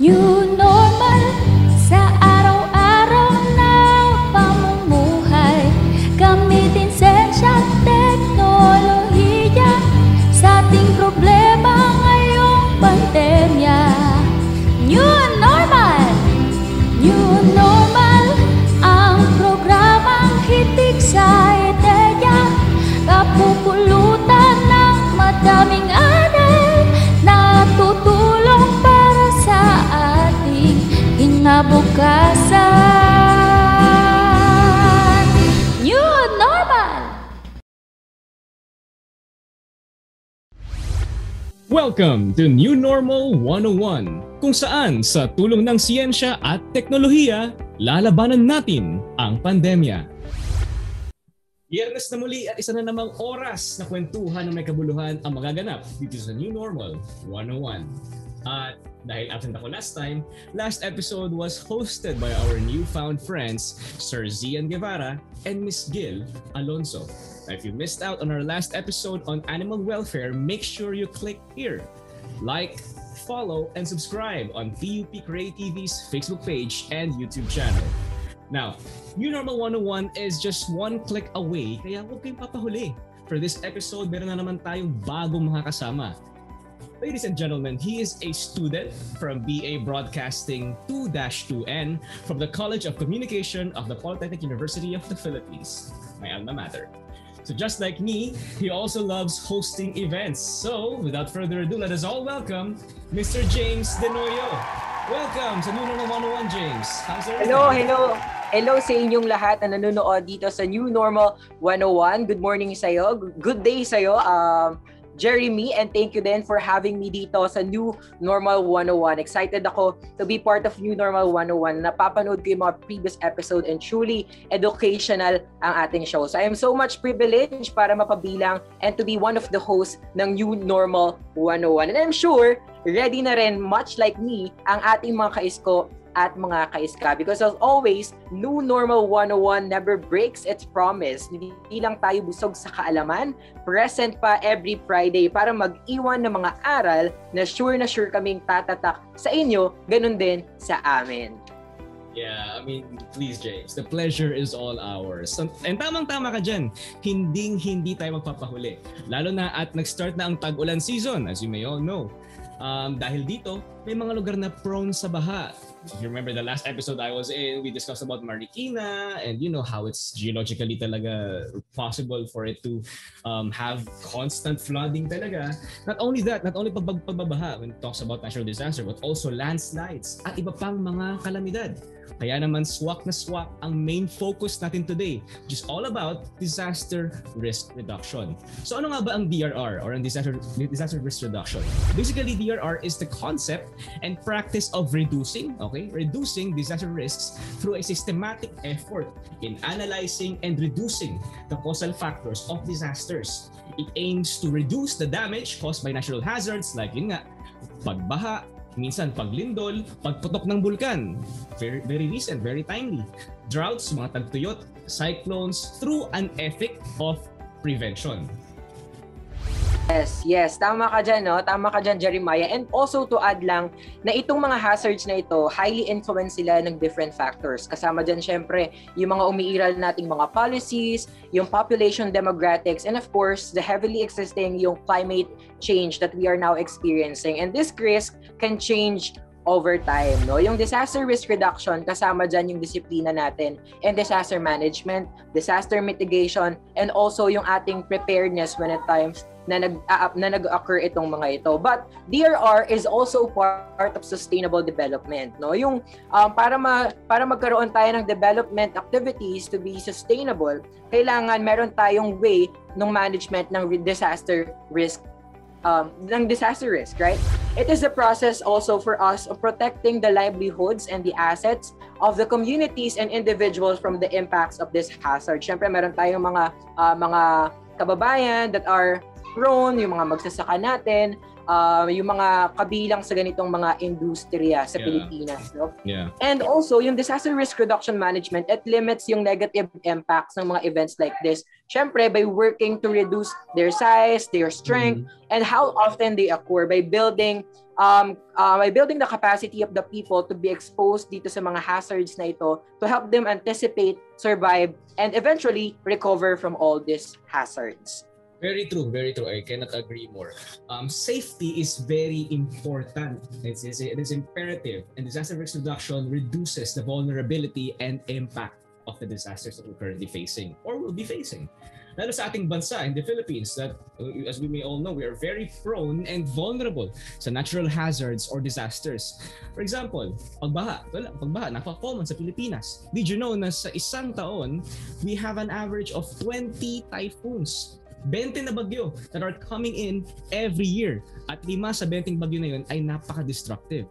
New Welcome to New Normal 101, kung saan sa tulong ng siyensya at teknolohiya, lalabanan natin ang pandemya. Biyernes na muli at isa na namang oras na kwentuhan ng may kabuluhan ang magaganap dito sa New Normal 101. At dahil absent ako last time, last episode was hosted by our newfound friends, Sir Zian Guevara and Miss Gil Alonso. If you missed out on our last episode on animal welfare, make sure you click here. Like, follow, and subscribe on PUP Create TV's Facebook page and YouTube channel. Now, New Normal 101 is just one click away, kaya huwag kayong papahuli. For this episode, meron na naman tayong bagong mga kasama. Ladies and gentlemen, he is a student from BA Broadcasting 2-2N from the College of Communication of the Polytechnic University of the Philippines, my alma mater. So just like me, he also loves hosting events. So without further ado, let us all welcome Mr. James Denoyo. Welcome sa New Normal 101, James. Hello, hello. Hello sa inyong lahat na nanonood dito sa New Normal 101. Good morning sa iyo. Good day sa iyo. Um Jeremy and thank you then for having me dito sa New Normal 101. Excited ako to be part of New Normal 101. Napapanood ko yung mga previous episode and truly educational ang ating show. So I am so much privileged para mapabilang and to be one of the hosts ng New Normal 101. And I'm sure ready na rin much like me ang ating mga kaisko at mga kaiska. Because as always, New Normal 101 never breaks its promise. Hindi lang tayo busog sa kaalaman, present pa every Friday para mag-iwan ng mga aral na sure na sure kaming tatatak sa inyo, ganun din sa amin. Yeah, I mean, please James, the pleasure is all ours. And tamang-tama ka dyan, hinding-hindi tayo magpapahuli. Lalo na at nag-start na ang tag-ulan season, as you may all know. Um, dahil dito, may mga lugar na prone sa baha. If you remember the last episode I was in, we discussed about Marikina and you know how it's geologically talaga possible for it to um, have constant flooding talaga. Not only that, not only pagbag pagbabaha when it talks about natural disaster, but also landslides at iba pang mga kalamidad. Kaya naman swak na swak ang main focus natin today, which is all about disaster risk reduction. So ano nga ba ang DRR or ang disaster, disaster risk reduction? Basically, DRR is the concept and practice of reducing, okay, reducing disaster risks through a systematic effort in analyzing and reducing the causal factors of disasters. It aims to reduce the damage caused by natural hazards like yun nga, pagbaha, minsan paglindol, pagputok ng bulkan. Very, very recent, very timely. Droughts, mga tagtuyot, cyclones through an ethic of prevention. Yes, yes. Tama ka dyan, no? Tama ka dyan, Jeremiah. And also to add lang, na itong mga hazards na ito, highly influenced sila ng different factors. Kasama dyan, syempre, yung mga umiiral nating mga policies, yung population demographics, and of course, the heavily existing yung climate change that we are now experiencing. And this risk can change over time. No? Yung disaster risk reduction, kasama dyan yung disiplina natin and disaster management, disaster mitigation, and also yung ating preparedness when at times na nag uh, na nag-occur itong mga ito. But DRR is also part of sustainable development, no? Yung um, para ma, para magkaroon tayo ng development activities to be sustainable, kailangan meron tayong way ng management ng disaster risk um, ng disaster risk, right? It is a process also for us of protecting the livelihoods and the assets of the communities and individuals from the impacts of this hazard. Siyempre, meron tayong mga uh, mga kababayan that are prone, yung mga magsasaka natin, um, yung mga kabilang sa ganitong mga industriya sa Yeah. Pilipinas. No? Yeah. And also, yung disaster risk reduction management, it limits yung negative impacts ng mga events like this. Siyempre, by working to reduce their size, their strength, and how often they occur by building um, uh, by building the capacity of the people to be exposed dito sa mga hazards na ito to help them anticipate, survive, and eventually recover from all these hazards. Very true, very true. I cannot agree more. Um, safety is very important. It's, it's, it is imperative. And disaster risk reduction reduces the vulnerability and impact of the disasters that we're currently facing or will be facing. Lalo sa ating bansa in the Philippines that, uh, as we may all know, we are very prone and vulnerable sa natural hazards or disasters. For example, pagbaha. Wala, pagbaha, napaka-common sa Pilipinas. Did you know na sa isang taon, we have an average of 20 typhoons 20 na bagyo that are coming in every year. At lima sa 20 bagyo na yun ay napaka-destructive.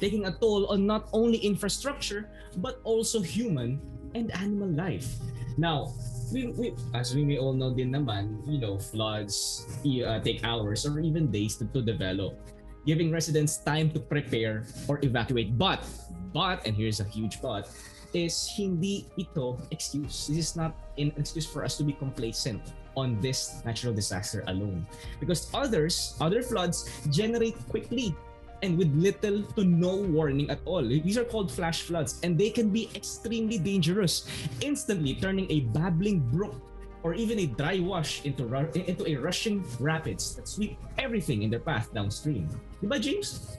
Taking a toll on not only infrastructure, but also human and animal life. Now, we, we, as we may all know din naman, you know, floods uh, take hours or even days to, to develop, giving residents time to prepare or evacuate. But, but, and here's a huge but, is hindi ito excuse. This is not an excuse for us to be complacent on this natural disaster alone. Because others, other floods generate quickly and with little to no warning at all. These are called flash floods and they can be extremely dangerous, instantly turning a babbling brook or even a dry wash into, ru- into a rushing rapids that sweep everything in their path downstream. Diba, James?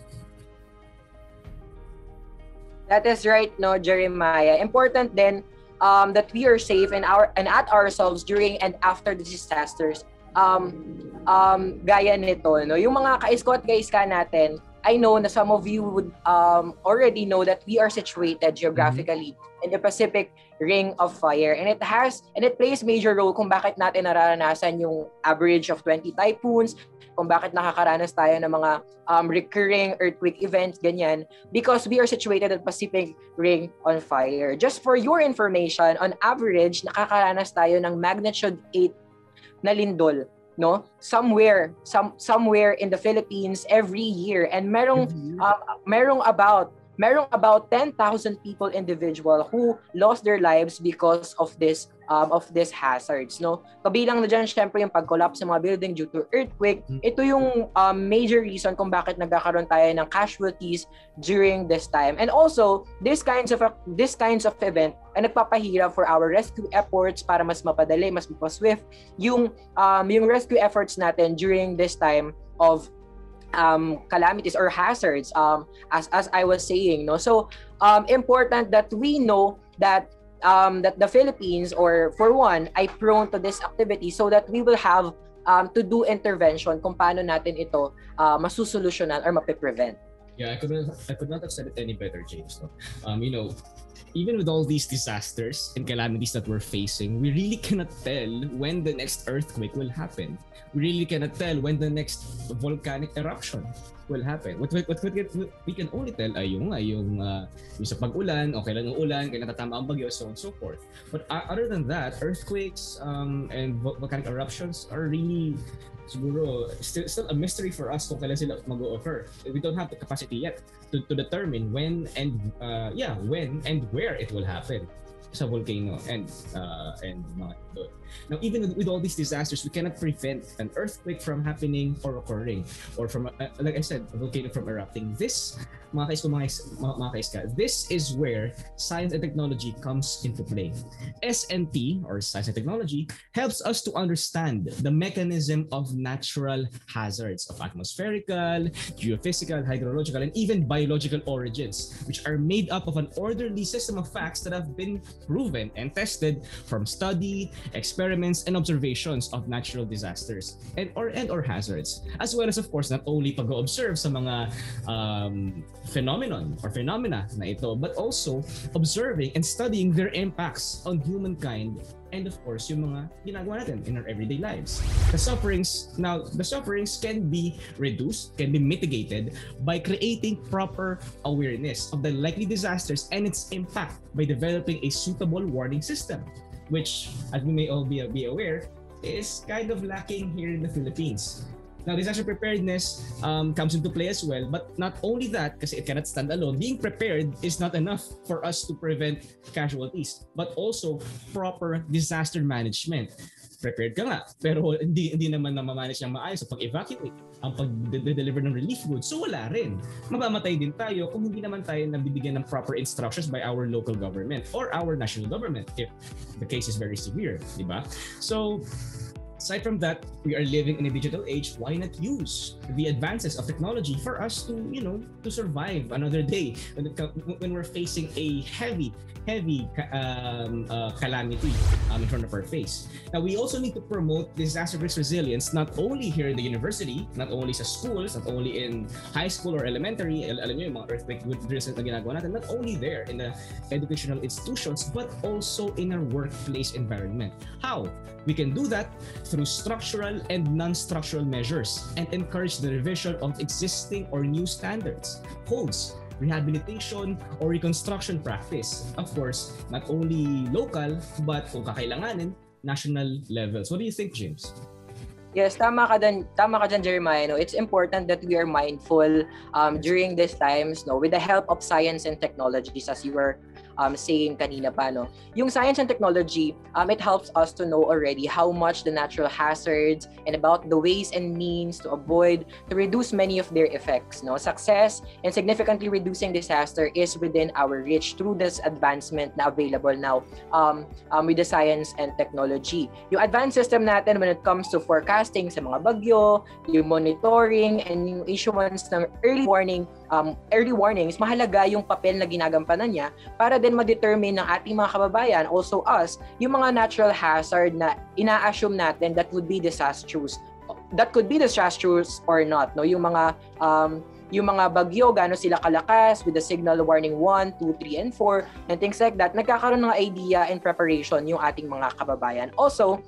That is right, no, Jeremiah. Important then um, that we are safe and our and at ourselves during and after the disasters. Um, um, gaya nito, no, yung mga ka-isko at ka natin, I know na some of you would um, already know that we are situated geographically in the Pacific Ring of Fire and it has and it plays major role kung bakit natin nararanasan yung average of 20 typhoons, kung bakit nakakaranas tayo ng mga um, recurring earthquake events, ganyan, because we are situated at Pacific Ring on Fire. Just for your information, on average, nakakaranas tayo ng magnitude 8 na lindol no? Somewhere some somewhere in the Philippines every year. And merong uh, merong about merong about 10,000 people individual who lost their lives because of this um, of this hazards no? Kabilang na diyan syempre yung pag-collapse ng mga building due to earthquake. Mm. ito yung um, major reason kung bakit nagkakaroon tayo ng casualties during this time. And also this kinds of this kinds of event ay nagpapahirap for our rescue efforts para mas mapadali mas mapaswift yung um, yung rescue efforts natin during this time of um, calamities or hazards um, as as I was saying no? So um, important that we know that um, that the Philippines or for one ay prone to this activity so that we will have um, to do intervention kung paano natin ito uh, masusolusyonan or mapiprevent Yeah, I could not, I could not have said it any better, James. No? Um, you know, even with all these disasters and calamities that we're facing, we really cannot tell when the next earthquake will happen. We really cannot tell when the next volcanic eruption will happen. What, what, what, can- we can only tell ay yung, ay yung, uh, yung sa pag-ulan, o kailan ang ulan, kailan tatama ang bagyo, so on and so forth. But uh, other than that, earthquakes um, and vol- volcanic eruptions are really siguro still still a mystery for us kung kailan sila mag-occur. We don't have the capacity yet to, to determine when and uh, yeah, when and where it will happen sa volcano and uh, and mga ito. Now, even with, all these disasters, we cannot prevent an earthquake from happening or occurring, or from, uh, like I said, a volcano from erupting. This, mga kaiska, this is where science and technology comes into play. SNT, or Science and Technology, helps us to understand the mechanism of natural hazards of atmospherical, geophysical, hydrological, and even biological origins, which are made up of an orderly system of facts that have been proven and tested from study, experiments, and observations of natural disasters and or and or hazards, as well as of course not only pag-observe sa mga um, phenomenon or phenomena na ito, but also observing and studying their impacts on humankind and of course yung mga ginagawa natin in our everyday lives. The sufferings, now the sufferings can be reduced, can be mitigated by creating proper awareness of the likely disasters and its impact by developing a suitable warning system, which as we may all be, be aware, is kind of lacking here in the Philippines. Now, disaster preparedness um, comes into play as well, but not only that, kasi it cannot stand alone, being prepared is not enough for us to prevent casualties, but also proper disaster management. Prepared ka nga pero hindi hindi naman na manage ng maayos sa pag-evacuate ang pag-deliver ng relief goods. So wala rin. Mamamatay din tayo kung hindi naman tayo nabibigyan ng proper instructions by our local government or our national government if the case is very severe di ba? So aside from that, we are living in a digital age. Why not use the advances of technology for us to, you know, to survive another day when, it, when we're facing a heavy, heavy um, uh, calamity um, in front of our face. Now, we also need to promote disaster risk resilience not only here in the university, not only sa schools, not only in high school or elementary, al alam niyo mga earthquake drills na ginagawa natin, not only there in the educational institutions, but also in our workplace environment. How? We can do that through structural and non-structural measures and encourage the revision of existing or new standards, codes, rehabilitation, or reconstruction practice. Of course, not only local, but kung kakailanganin, national levels. What do you think, James? Yes, tama ka din, tama ka dyan, Jeremiah. No? It's important that we are mindful um, during these times no, with the help of science and technologies as you were um, saying kanina pa, no? Yung science and technology, um, it helps us to know already how much the natural hazards and about the ways and means to avoid, to reduce many of their effects, no? Success and significantly reducing disaster is within our reach through this advancement na available now um, um, with the science and technology. Yung advanced system natin when it comes to forecasting sa mga bagyo, yung monitoring, and yung issuance ng early warning, um, early warnings, mahalaga yung papel na ginagampanan niya para din ma-determine ng ating mga kababayan, also us, yung mga natural hazard na ina-assume natin that would be disastrous that could be disastrous or not no? Yung mga um, yung mga bagyo gaano sila kalakas with the signal warning 1, 2, 3 and 4 and things like that nagkakaroon ng idea and preparation yung ating mga kababayan. Also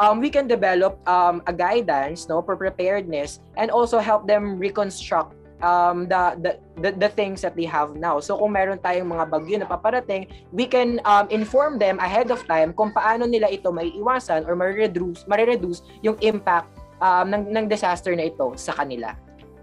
um, we can develop um, a guidance no for preparedness and also help them reconstruct um, the, the, the, the things that they have now. So kung meron tayong mga bagyo na paparating, we can um, inform them ahead of time kung paano nila ito may iwasan or ma-reduce, ma-reduce yung impact um, ng, ng disaster na ito sa kanila.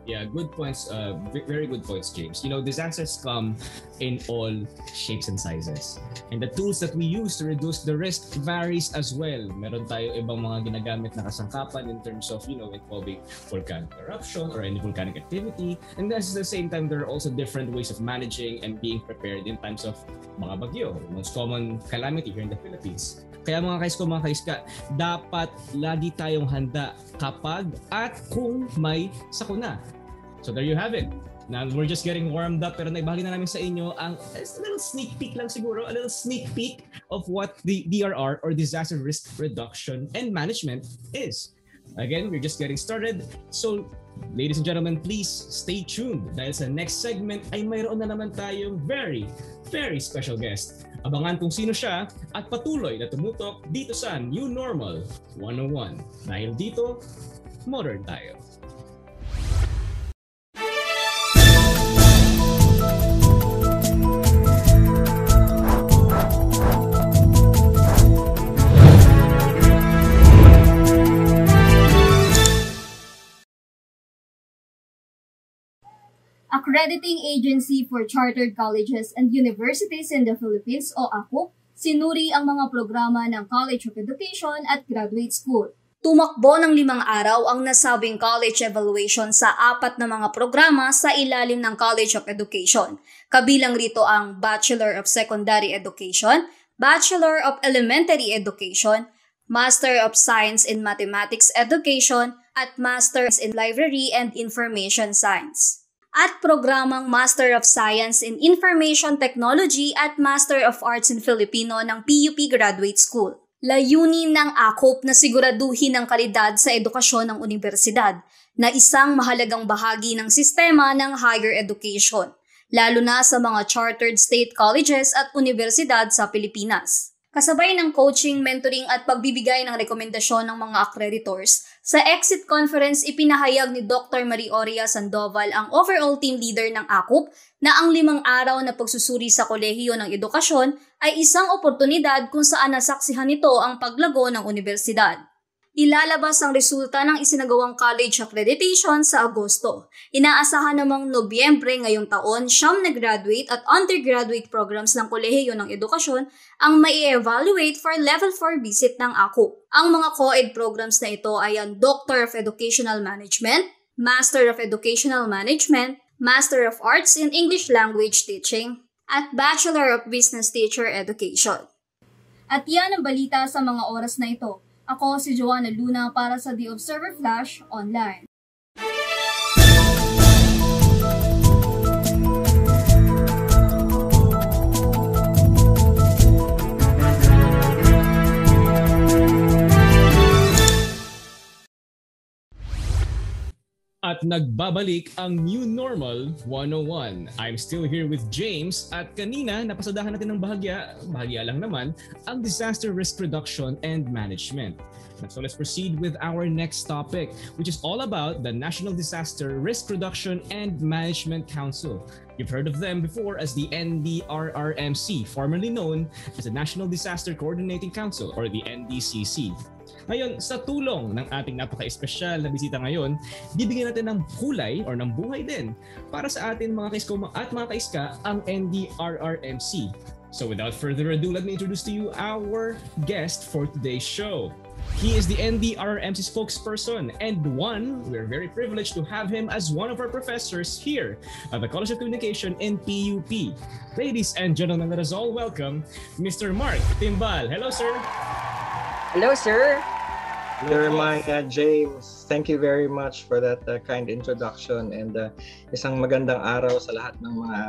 Yeah, good points. Uh, very good points, James. You know, disasters come in all shapes and sizes. And the tools that we use to reduce the risk varies as well. Meron tayo ibang mga ginagamit na kasangkapan in terms of, you know, involving volcanic eruption or any volcanic activity. And at the same time, there are also different ways of managing and being prepared in times of mga bagyo, most common calamity here in the Philippines. Kaya mga kaisko, mga kaiska, dapat lagi tayong handa kapag at kung may sakuna. So there you have it. Now, we're just getting warmed up pero naibahagi na namin sa inyo ang a little sneak peek lang siguro, a little sneak peek of what the DRR or Disaster Risk Reduction and Management is. Again, we're just getting started. So, ladies and gentlemen, please stay tuned dahil sa next segment ay mayroon na naman tayong very, very special guest. Abangan kung sino siya at patuloy na tumutok dito sa New Normal 101. Dahil dito, modern tayo. Accrediting Agency for Chartered Colleges and Universities in the Philippines o ACUP, sinuri ang mga programa ng College of Education at Graduate School. Tumakbo ng limang araw ang nasabing college evaluation sa apat na mga programa sa ilalim ng College of Education. Kabilang rito ang Bachelor of Secondary Education, Bachelor of Elementary Education, Master of Science in Mathematics Education, at Masters in Library and Information Science at programang Master of Science in Information Technology at Master of Arts in Filipino ng PUP Graduate School. Layunin ng AKOP na siguraduhin ang kalidad sa edukasyon ng universidad na isang mahalagang bahagi ng sistema ng higher education, lalo na sa mga chartered state colleges at universidad sa Pilipinas. Kasabay ng coaching, mentoring at pagbibigay ng rekomendasyon ng mga accreditors, sa exit conference ipinahayag ni Dr. Marioria Sandoval ang overall team leader ng AKUP na ang limang araw na pagsusuri sa kolehiyo ng edukasyon ay isang oportunidad kung saan nasaksihan nito ang paglago ng universidad. Ilalabas ang resulta ng isinagawang college accreditation sa Agosto. Inaasahan namang Nobyembre ngayong taon, siyam na graduate at undergraduate programs ng Kolehiyo ng Edukasyon ang mai-evaluate for Level 4 visit ng AKU. Ang mga co-ed programs na ito ay ang Doctor of Educational Management, Master of Educational Management, Master of Arts in English Language Teaching, at Bachelor of Business Teacher Education. At yan ang balita sa mga oras na ito. Ako si Joanna Luna para sa The Observer Flash Online. At nagbabalik ang New Normal 101. I'm still here with James at kanina napasadahan natin ng bahagya, bahagya lang naman, ang disaster risk reduction and management. So let's proceed with our next topic, which is all about the National Disaster Risk Reduction and Management Council. You've heard of them before as the NDRRMC, formerly known as the National Disaster Coordinating Council or the NDCC. Ngayon, sa tulong ng ating napaka-espesyal na bisita ngayon, bibigyan natin ng kulay or ng buhay din para sa atin mga kaisko at mga kaiska ang NDRRMC. So without further ado, let me introduce to you our guest for today's show. He is the NDRRMC spokesperson and one, we're very privileged to have him as one of our professors here at the College of Communication in PUP. Ladies and gentlemen, let us all welcome Mr. Mark Timbal. Hello, sir. Hello, sir. Jeremiah James, thank you very much for that uh, kind introduction and uh, isang magandang araw sa lahat ng mga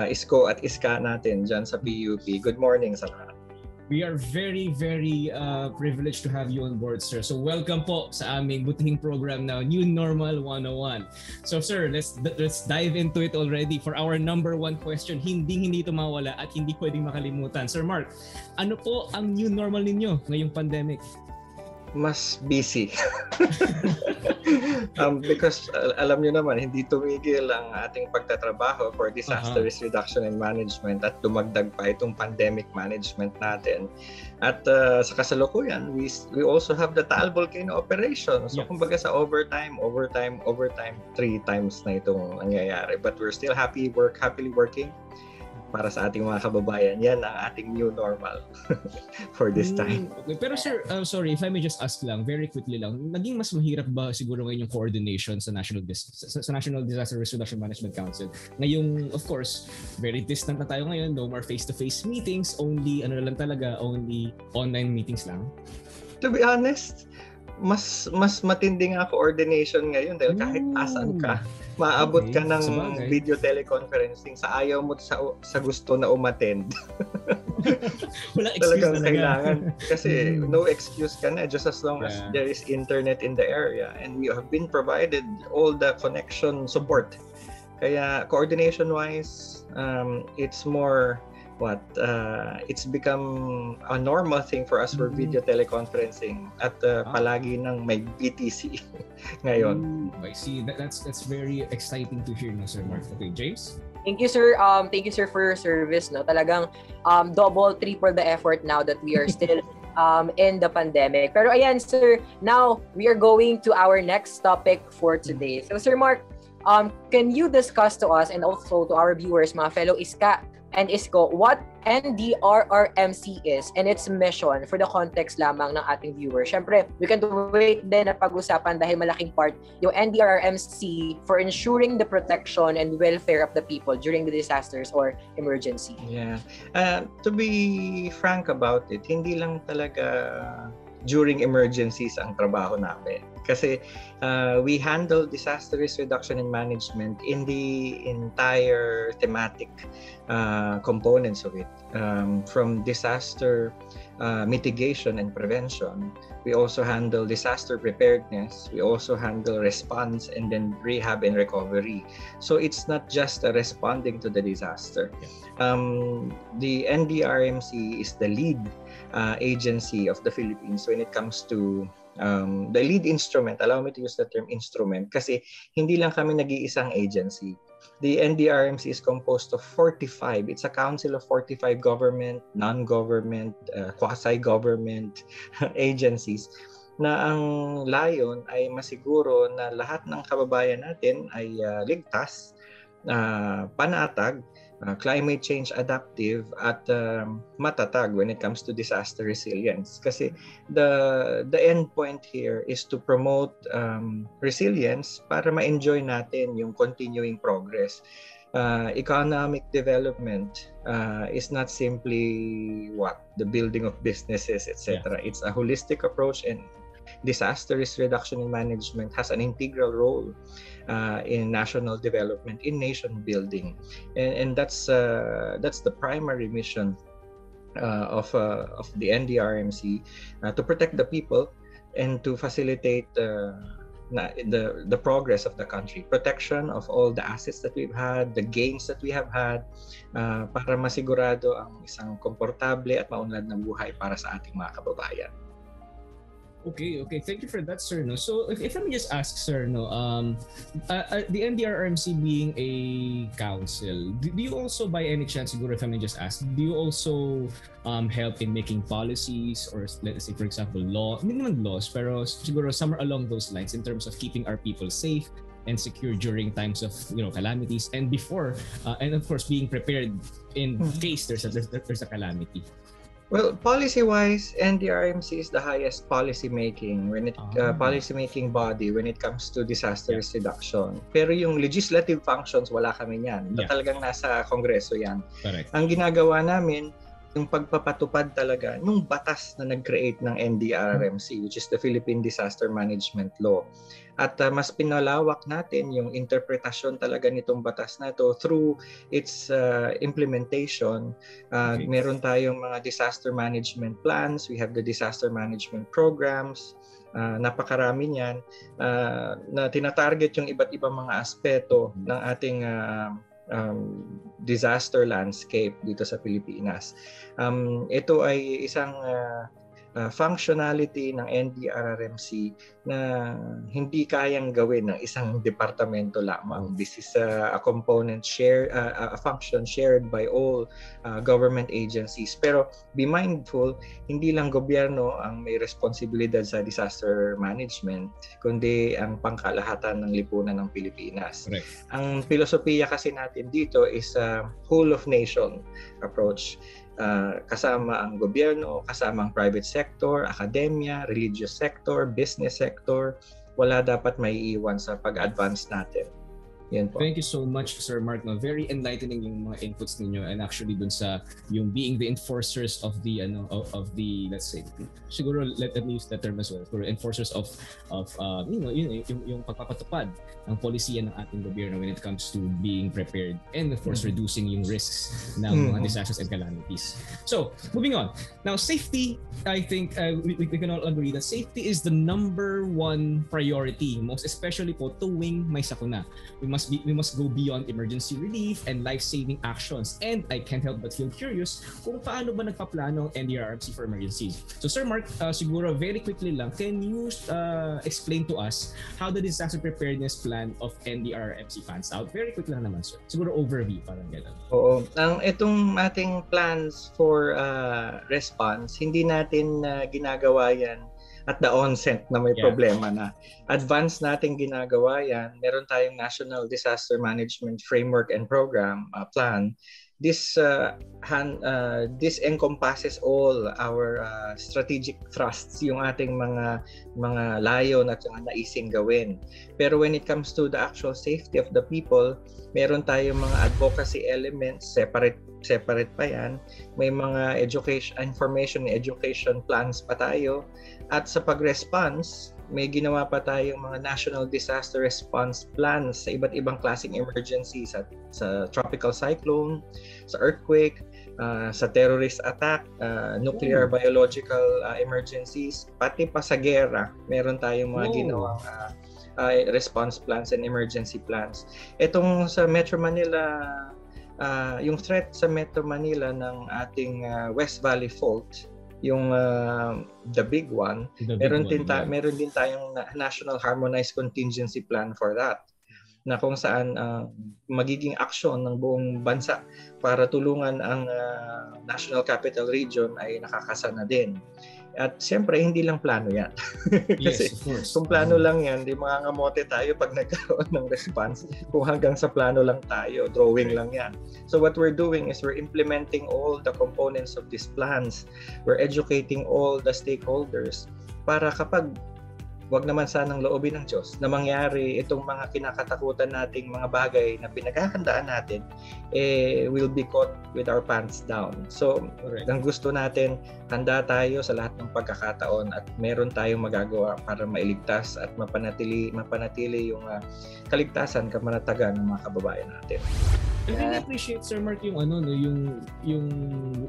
uh, isko at iska natin dyan sa PUP. Good morning sa lahat. We are very, very uh, privileged to have you on board, sir. So welcome po sa aming butihing program na New Normal 101. So sir, let's let's dive into it already for our number one question. Hindi hindi ito mawala at hindi pwedeng makalimutan. Sir Mark, ano po ang new normal ninyo ngayong pandemic? Mas busy. um, because uh, alam nyo naman, hindi tumigil ang ating pagtatrabaho for disaster risk uh-huh. reduction and management at dumagdag pa itong pandemic management natin. At uh, sa kasalukuyan, we, we also have the Taal Volcano operation. So yeah. kumbaga sa overtime, overtime, overtime, three times na itong nangyayari. But we're still happy, work happily working para sa ating mga kababayan. Yan ang ating new normal for this hmm, time. Okay. Pero sir, uh, sorry, if I may just ask lang, very quickly lang, naging mas mahirap ba siguro ngayon yung coordination sa National Dis- sa, sa National Disaster Risk Reduction Management Council? Ngayong, of course, very distant na tayo ngayon, no more face-to-face meetings, only, ano lang talaga, only online meetings lang? To be honest, mas mas matindi nga coordination ngayon dahil kahit asan ka maabot okay. ka ng Sabagay. video teleconferencing sa ayaw mo sa sa gusto na umattend. Wala excuse Talagang talaga. kailangan kasi mm. no excuse ka na just as long yeah. as there is internet in the area and we have been provided all the connection support. Kaya coordination wise um, it's more what uh, it's become a normal thing for us for mm-hmm. video teleconferencing at uh, ah. palagi nang may BTC ngayon. Mm, I see. That, that's that's very exciting to hear, no, Sir Mark. Okay, James? Thank you, sir. Um, thank you, sir, for your service. No, talagang um, double, triple the effort now that we are still um, in the pandemic. Pero ayan, sir, now we are going to our next topic for today. So, Sir Mark, um, can you discuss to us and also to our viewers, mga fellow ISKA, and ISCO what NDRRMC is and its mission for the context lamang ng ating viewers. Siyempre, we can wait din na pag-usapan dahil malaking part yung NDRRMC for ensuring the protection and welfare of the people during the disasters or emergency. Yeah. Uh, to be frank about it, hindi lang talaga during emergencies ang trabaho namin. Kasi uh, we handle disaster risk reduction and management in the entire thematic uh, components of it. Um, from disaster uh, mitigation and prevention, we also handle disaster preparedness, we also handle response and then rehab and recovery. So it's not just responding to the disaster. Um, the NDRMC is the lead uh, agency of the Philippines when it comes to um, the lead instrument, allow me to use the term instrument, kasi hindi lang kami nag-iisang agency. The NDRMC is composed of 45. It's a council of 45 government, non-government, uh, quasi-government agencies na ang layon ay masiguro na lahat ng kababayan natin ay uh, ligtas, uh, panatag, uh, climate change adaptive at uh, matatag when it comes to disaster resilience. Kasi the the end point here is to promote um, resilience para ma-enjoy natin yung continuing progress. Uh, economic development uh, is not simply what the building of businesses etc yeah. it's a holistic approach and disaster risk reduction and management has an integral role uh, in national development, in nation building, and, and that's uh, that's the primary mission uh, of uh, of the NDRMC uh, to protect the people and to facilitate uh, the the progress of the country, protection of all the assets that we've had, the gains that we have had, para masigurado ang isang komportable at maunlad na buhay para sa ating mga kababayan. Okay, okay. Thank you for that, sir. No, so if, if I may just ask, sir, no, um, uh, uh, the NDRRMC being a council, do, do, you also, by any chance, siguro if I may just ask, do you also um, help in making policies or let's say, for example, law, hindi naman laws, pero siguro somewhere along those lines in terms of keeping our people safe and secure during times of you know calamities and before uh, and of course being prepared in hmm. case there's a there's, there's a calamity. Well, policy-wise, NDRMC is the highest policy making when it uh, policy making body when it comes to disaster yeah. reduction. Pero yung legislative functions wala kami niyan. Yeah. Talagang nasa kongreso 'yan. Correct. Ang ginagawa namin yung pagpapatupad talaga nung batas na nag-create ng NDRRMC which is the Philippine Disaster Management Law. At uh, mas pinalawak natin yung interpretasyon talaga nitong batas na to through its uh, implementation. Uh, okay. Meron tayong mga disaster management plans, we have the disaster management programs, uh, napakarami niyan uh, na tinatarget yung iba't ibang mga aspeto ng ating uh, um, disaster landscape dito sa Pilipinas. Um, ito ay isang uh, uh, functionality ng NDRRMC na hindi kayang gawin ng isang departamento lamang. This is a, a component share uh, a function shared by all uh, government agencies. Pero be mindful, hindi lang gobyerno ang may responsibilidad sa disaster management, kundi ang pangkalahatan ng lipunan ng Pilipinas. Right. Ang filosofiya kasi natin dito is a whole of nation approach uh, kasama ang gobyerno, kasama ang private sector, academia, religious sector, business sector, wala dapat may iwan sa pag-advance natin. Yan po. Thank you so much, Sir Mark. No, very enlightening yung mga inputs ninyo and actually dun sa yung being the enforcers of the ano of, of the let's say siguro let, me use that term as well. Siguro enforcers of of uh, you know yun, yung, yung pagpapatupad ng polisiya ng ating gobyerno when it comes to being prepared and of course mm-hmm. reducing yung risks ng mm-hmm. mga disasters and calamities. So, moving on. Now, safety, I think uh, we, we can all agree that safety is the number one priority, most especially po tuwing may sakuna. We must must be we must go beyond emergency relief and life-saving actions. And I can't help but feel curious kung paano ba nagpaplano ang NDRRMC for emergencies. So Sir Mark, uh, siguro very quickly lang, can you uh, explain to us how the disaster preparedness plan of NDRRMC pans out? Very quickly lang naman, sir. Siguro overview, parang gano'n. Oo. Ang itong ating plans for uh, response, hindi natin uh, ginagawa yan at the onset na may yeah. problema na. Advance nating ginagawa yan. Meron tayong National Disaster Management Framework and Program uh, plan. This uh, han, uh, this encompasses all our uh, strategic thrusts, yung ating mga mga layon at mga naising gawin. Pero when it comes to the actual safety of the people, meron tayong mga advocacy elements, separate separate pa yan. May mga education information education plans pa tayo at sa pag-response, may ginawa pa tayong mga national disaster response plans sa iba't ibang klaseng emergencies sa, sa tropical cyclone, sa earthquake, uh, sa terrorist attack, uh, nuclear oh. biological uh, emergencies, pati pa sa gera, meron tayong mga oh. ginawang uh, uh, response plans and emergency plans. Itong sa Metro Manila, uh, yung threat sa Metro Manila ng ating uh, West Valley Fault, yung uh, the big one the meron big din ta- yeah. meron din tayong national harmonized contingency plan for that na kung saan uh, magiging aksyon ng buong bansa para tulungan ang uh, National Capital Region ay nakakasana din. At siyempre, hindi lang plano yan. Kasi yes, of course. kung plano lang yan, di mangangamote tayo pag nagkaroon ng response. Kung hanggang sa plano lang tayo, drawing lang yan. So what we're doing is we're implementing all the components of these plans. We're educating all the stakeholders para kapag wag naman sanang loobin ng Diyos na mangyari itong mga kinakatakutan nating mga bagay na pinaghahandaan natin, eh, will be caught with our pants down. So, Correct. ang gusto natin, handa tayo sa lahat ng pagkakataon at meron tayong magagawa para mailigtas at mapanatili, mapanatili yung uh, kaligtasan, kamanatagan ng mga kababayan natin. I really appreciate Sir Mark yung ano no yung yung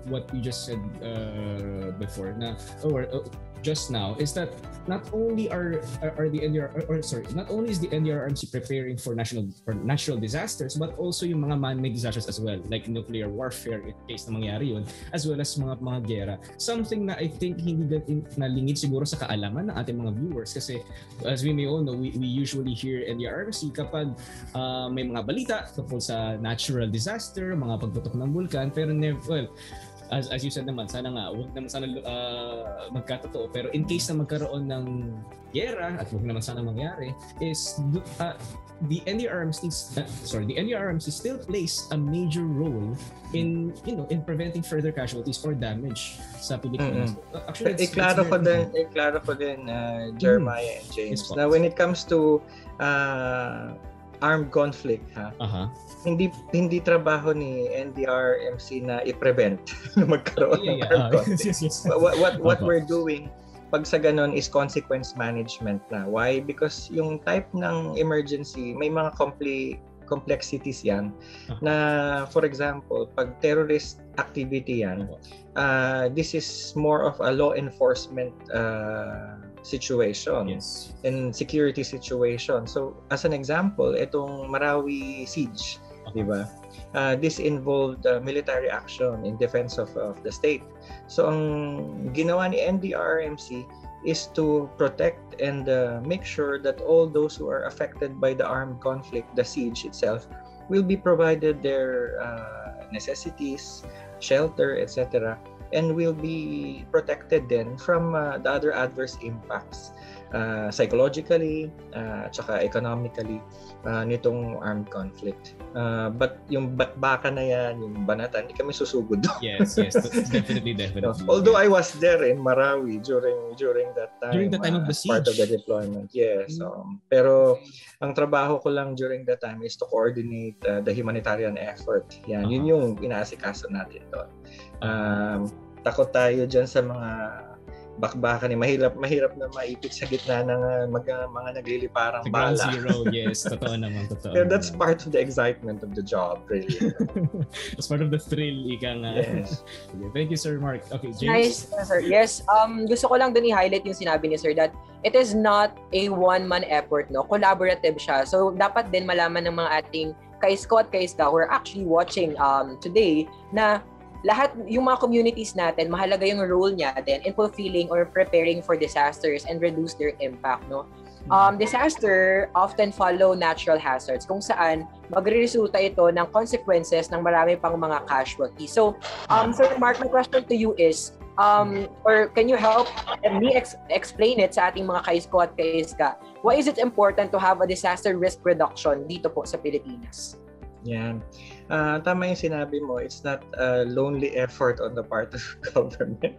what you just said uh, before na or uh, just now is that not only are are, the NDR or, or sorry not only is the NDRRMC preparing for national for natural disasters but also yung mga man-made disasters as well like nuclear warfare in case na mangyari yun as well as mga mga gera. Something na I think hindi nalingid siguro sa kaalaman ng ating mga viewers kasi as we may all know we, we usually hear NDRRMC kapag uh, may mga balita tungkol sa natural disaster mga pagputok ng bulkan pero never well as, as you said naman, sana nga, huwag naman sana uh, magkatotoo. Pero in case na magkaroon ng gera, at huwag naman sana mangyari, is uh, the NDRMC, uh, sorry, the NDRMC still plays a major role in, you know, in preventing further casualties or damage sa Pilipinas. Mm-hmm. Actually, it's, iklaro it's ko din, iklaro ko din uh, Jeremiah and James. Yes, na when it comes to uh, armed conflict, ha, uh-huh. hindi hindi trabaho ni NDRMC na i-prevent na magkaroon yeah, ng yeah. armed Uh, conflict. yes, yes. what what, what we're doing pag sa ganun is consequence management na. Why? Because yung type ng emergency, may mga compli complexities yan Ah. na for example, pag terrorist activity yan, uh, this is more of a law enforcement uh, situation Yes. and security situation. So, as an example, itong Marawi siege, di ba? Uh, this involved uh, military action in defense of, of the state. So, ang ginawa ni NDRMC is to protect and uh, make sure that all those who are affected by the armed conflict, the siege itself, will be provided their uh, necessities, shelter, etc., and will be protected then from uh, the other adverse impacts uh, psychologically uh, at saka economically uh, nitong armed conflict. Uh, but yung batbaka na yan, yung banatan, hindi kami susugod doon. Yes, yes. Definitely, definitely. Although I was there in Marawi during during that time. During the time of uh, the as Part of the siege. deployment, yes. Mm. Um, pero ang trabaho ko lang during that time is to coordinate uh, the humanitarian effort. Yan, yun Uh-huh. yung inaasikaso natin doon. Um, takot tayo dyan sa mga bakbakan eh. Mahirap, mahirap na maipit sa gitna ng uh, mag, mga nagliliparang ground bala. zero, yes. Totoo naman, totoo. Pero that's naman. part of the excitement of the job, really. That's part of the thrill, ika nga. yes. Okay, Thank you, Sir Mark. Okay, James. Nice, sir. Yes, um, gusto ko lang dun i-highlight yung sinabi ni sir that it is not a one-man effort, no? Collaborative siya. So, dapat din malaman ng mga ating kaisko at kaiska who are actually watching um, today na lahat yung mga communities natin, mahalaga yung role niya din in fulfilling or preparing for disasters and reduce their impact, no? Um, disaster often follow natural hazards kung saan magre-resulta ito ng consequences ng marami pang mga casualties. So, um, Sir Mark, my question to you is, um, or can you help me ex- explain it sa ating mga kaisko at kaiska? Why is it important to have a disaster risk reduction dito po sa Pilipinas? Yan. Ah, tama yung sinabi mo, it's not a lonely effort on the part of government.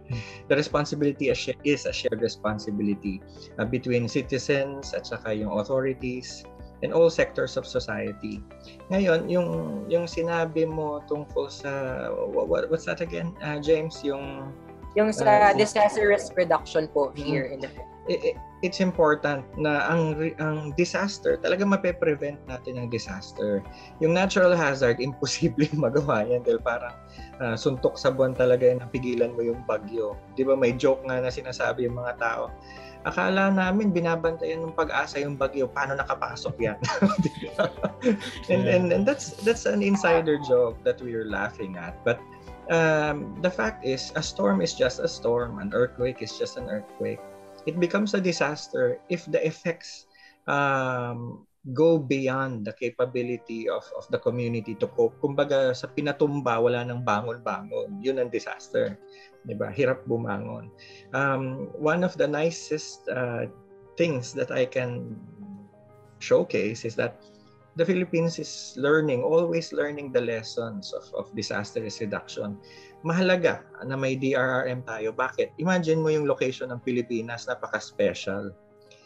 The responsibility is a shared responsibility uh, between citizens at saka yung authorities and all sectors of society. Ngayon, yung yung sinabi mo tungkol sa what- what's that again, uh, James, yung Yung sa Ah, disaster risk reduction po here in the i- it's important na ang ang disaster talaga mape-prevent natin ang disaster. Yung natural hazard imposible magawa yan dahil parang ah, suntok sa buwan talaga yan pigilan mo yung bagyo. 'Di ba may joke nga na sinasabi yung mga tao. Akala namin binabantayan ng pag-asa yung bagyo, paano nakapasok yan? And, and and that's that's an insider joke that we are laughing at. But um, the fact is, a storm is just a storm. An earthquake is just an earthquake it becomes a disaster if the effects um, go beyond the capability of of the community to cope. Kumbaga sa pinatumba wala nang bangon-bangon. Yun ang disaster. 'Di ba? Hirap bumangon. Um, one of the nicest uh, things that I can showcase is that the Philippines is learning, always learning the lessons of, of disaster risk reduction. Mahalaga na may DRRM tayo. Bakit? Imagine mo yung location ng Pilipinas, napaka-special.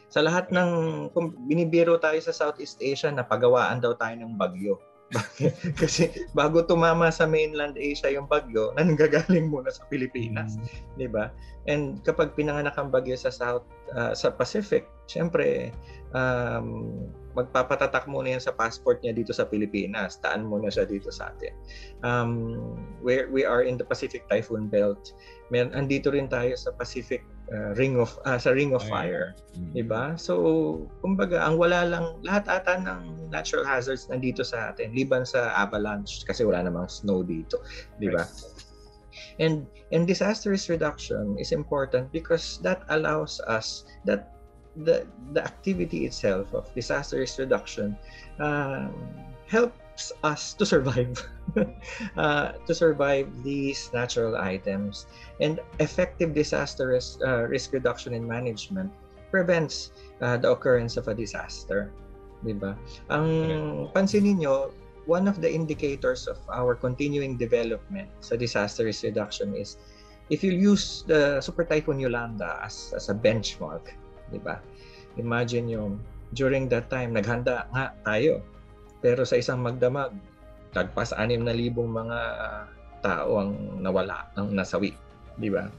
Sa lahat ng, kung binibiro tayo sa Southeast Asia, napagawaan daw tayo ng bagyo. Bakit? Kasi bago tumama sa mainland Asia yung bagyo, nanggagaling muna sa Pilipinas, 'di ba? And kapag pinanganak ang bagyo sa South uh, sa Pacific, syempre um, magpapatatak muna yan sa passport niya dito sa Pilipinas. Taan muna siya dito sa atin. Um, where we are in the Pacific Typhoon Belt. Mer andito rin tayo sa Pacific uh, Ring of uh, sa Ring of Fire, mm-hmm. 'di ba? So, kumbaga, ang wala lang lahat ata ng natural hazards nandito sa atin, liban sa avalanche kasi wala namang snow dito, 'di ba? And and disaster risk reduction is important because that allows us that the the activity itself of disaster risk reduction um, helps us to survive uh, to survive these natural items. And effective disaster risk, uh, risk reduction and management prevents uh, the occurrence of a disaster diba ang pansinin niyo one of the indicators of our continuing development sa disaster risk reduction is if you use the super typhoon Yolanda as as a benchmark diba imagine yung during that time naghanda nga tayo pero sa isang magdamag, tagpas 6,000 mga tao ang nawala, ang nasawi. Di ba?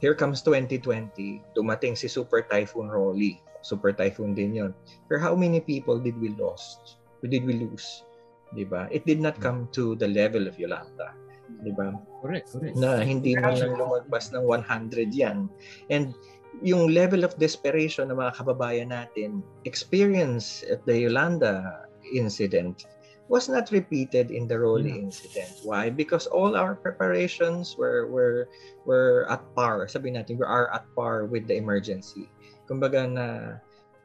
Here comes 2020, dumating si Super Typhoon Rolly. Super Typhoon din yon. Pero how many people did we lost? Did we lose? Di ba? It did not come to the level of Yolanda. Di ba? Correct, correct. Na hindi man lang lumagpas ng 100 yan. And yung level of desperation ng mga kababayan natin experience at the Yolanda incident was not repeated in the Rolly yeah. incident. Why? Because all our preparations were were were at par. Sabi natin, we are at par with the emergency. Kumbaga na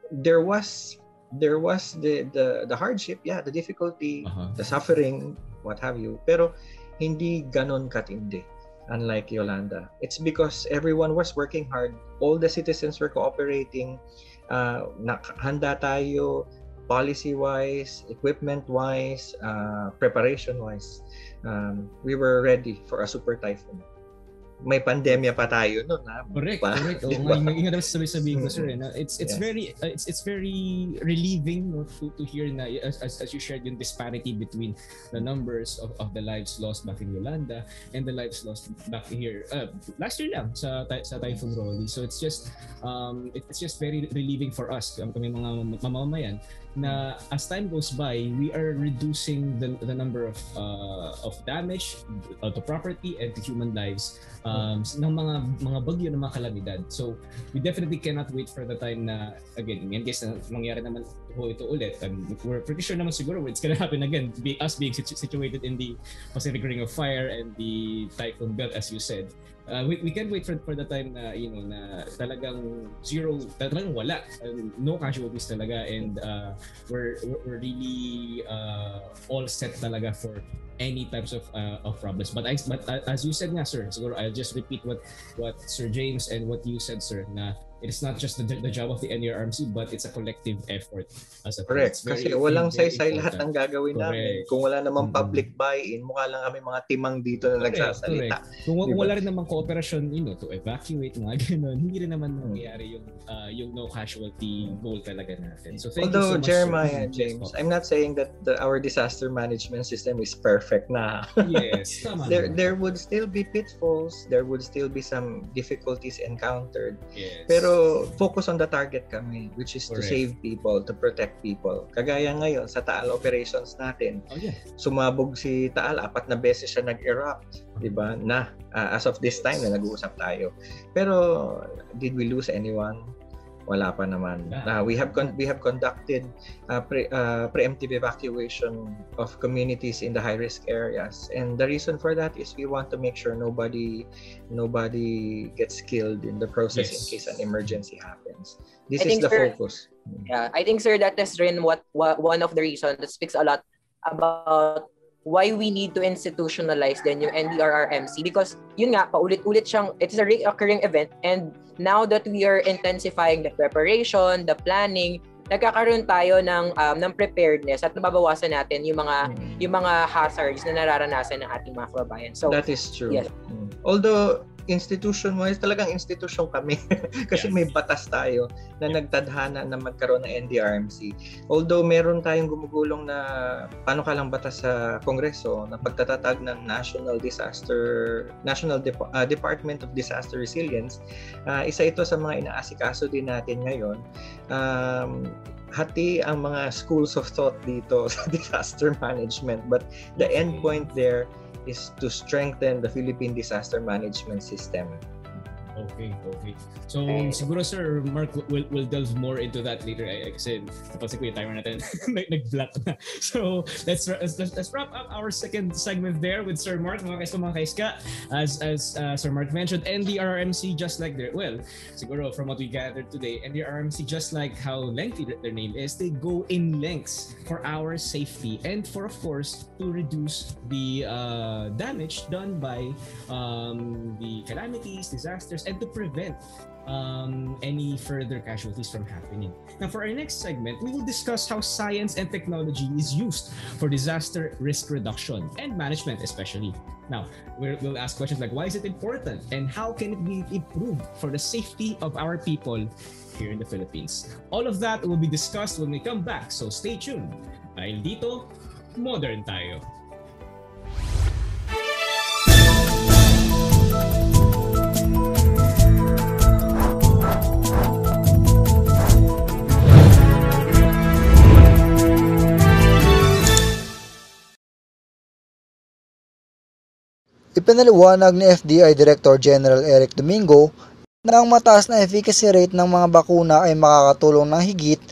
there was there was the the the hardship, yeah, the difficulty, uh-huh. the suffering, what have you. Pero hindi ganon katindi unlike Yolanda. It's because everyone was working hard. All the citizens were cooperating. Uh, handa tayo policy-wise, equipment-wise, uh, preparation-wise, um, we were ready for a super typhoon. May pandemya pa tayo noon, ha? Correct, pa, correct. Oh, diba? May nga sabi-sabihin ko, sir. Eh, na it's it's yes. very uh, it's it's very relieving no, to to hear na as, as, as you shared yung disparity between the numbers of, of the lives lost back in Yolanda and the lives lost back here uh, last year lang sa sa Typhoon Rolly. So it's just um it's just very relieving for us kami mga mamamayan na as time goes by, we are reducing the, the number of uh, of damage uh, to property and to human lives um, ng mga mga bagyo ng mga kalamidad. So, we definitely cannot wait for the time na, again, in case na mangyari naman ho ito ulit, and we're pretty sure naman siguro it's gonna happen again, be, us being situ- situated in the Pacific Ring of Fire and the Typhoon Belt, as you said uh, we, we can't wait for, for the time na you know na talagang zero talagang wala. Um, no casualties talaga and uh, we're we're really uh, all set talaga for any types of uh, of problems. But I, but uh, as you said nga sir siguro I'll just repeat what what Sir James and what you said sir na it's not just the, the job of the NERMC but it's a collective effort as a Correct. Kasi walang say-say lahat ng gagawin correct. namin. Kung wala namang public buy-in, mukha lang kami mga timang dito na correct, nagsasalita. Correct. Kung, diba? wala rin namang cooperation you know, to evacuate, mga ganun, hindi rin naman hmm. nangyayari yung uh, yung no casualty goal talaga natin. So thank Although, you so much, Jeremiah, Sir. James, I'm not saying that the, our disaster management system is perfect na. yes. there, there would still be pitfalls. There would still be some difficulties encountered. Yes. Pero pero focus on the target kami, which is Correct. to save people, to protect people. Kagaya ngayon sa Taal operations natin, oh, yeah. sumabog si Taal, apat na beses siya nag-erupt, di ba? Na, uh, as of this time na nag-uusap tayo. Pero, did we lose anyone? Wala pa naman. Uh, we have con- we have conducted uh, pre- uh, preemptive evacuation of communities in the high risk areas, and the reason for that is we want to make sure nobody nobody gets killed in the process in case an emergency happens. This I is the sir, focus. Yeah, I think sir that is rin what, what one of the reasons that speaks a lot about why we need to institutionalize then yung NDRRMC because yun nga paulit-ulit siyang it's a recurring event and now that we are intensifying the preparation, the planning, nagkakaroon tayo ng um, ng preparedness at nababawasan natin yung mga Mm. yung mga hazards na nararanasan ng ating mga kababayan. So That is true. yes. Mm. Although institution-wise, talagang institution kami. Kasi Yeah. may batas tayo na nagtadhana na magkaroon ng NDRMC. Although meron tayong gumugulong na panukalang batas sa Kongreso na pagtatatag ng National Disaster National Dep- ah, Department of Disaster Resilience, ah, isa ito sa mga inaasikaso din natin ngayon. Um, hati ang mga schools of thought dito sa disaster management but the end point there is to strengthen the Philippine disaster management system. Okay, okay. So, Okay. siguro sir, Mark will will delve more into that later eh, kasi napansin ko yung timer natin nag- nag-black na. So, let's, let's let's wrap up our second segment there with Sir Mark, mga kaiska, mga kaiska. As as uh, Sir Mark mentioned, NDRRMC just like their well, siguro from what we gathered today, NDRRMC just like how lengthy their name is, they go in lengths for our safety and for of course to reduce the uh, damage done by um, the calamities, disasters, and to prevent um, any further casualties from happening. Now, for our next segment, we will discuss how science and technology is used for disaster risk reduction and management, especially. Now, we'll, ask questions like why is it important and how can it be improved for the safety of our people here in the Philippines? All of that will be discussed when we come back, so stay tuned. Dahil dito, modern tayo. Ipinaliwanag ni FDI Director General Eric Domingo na ang mataas na efficacy rate ng mga bakuna ay makakatulong ng higit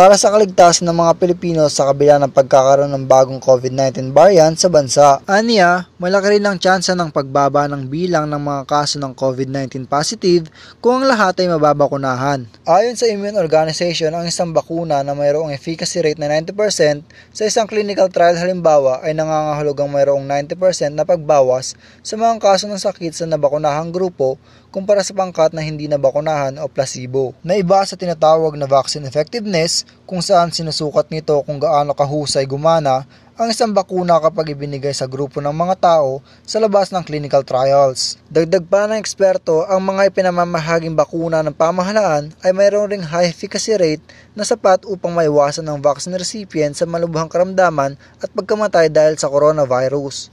para sa kaligtasan ng mga Pilipino sa kabila ng pagkakaroon ng bagong COVID-19 variant sa bansa. Aniya, malaki rin ang tsansa ng pagbaba ng bilang ng mga kaso ng COVID-19 positive kung ang lahat ay mababakunahan. Ayon sa Immune Organization, ang isang bakuna na mayroong efficacy rate na 90% sa isang clinical trial halimbawa ay nangangahulugang mayroong 90% na pagbawas sa mga kaso ng sakit sa nabakunahang grupo kumpara sa pangkat na hindi nabakunahan o placebo. Na iba sa tinatawag na vaccine effectiveness kung saan sinusukat nito kung gaano kahusay gumana ang isang bakuna kapag ibinigay sa grupo ng mga tao sa labas ng clinical trials. Dagdag pa ng eksperto, ang mga ipinamamahaging bakuna ng pamahalaan ay mayroon ring high efficacy rate na sapat upang maiwasan ng vaccine recipient sa malubhang karamdaman at pagkamatay dahil sa coronavirus.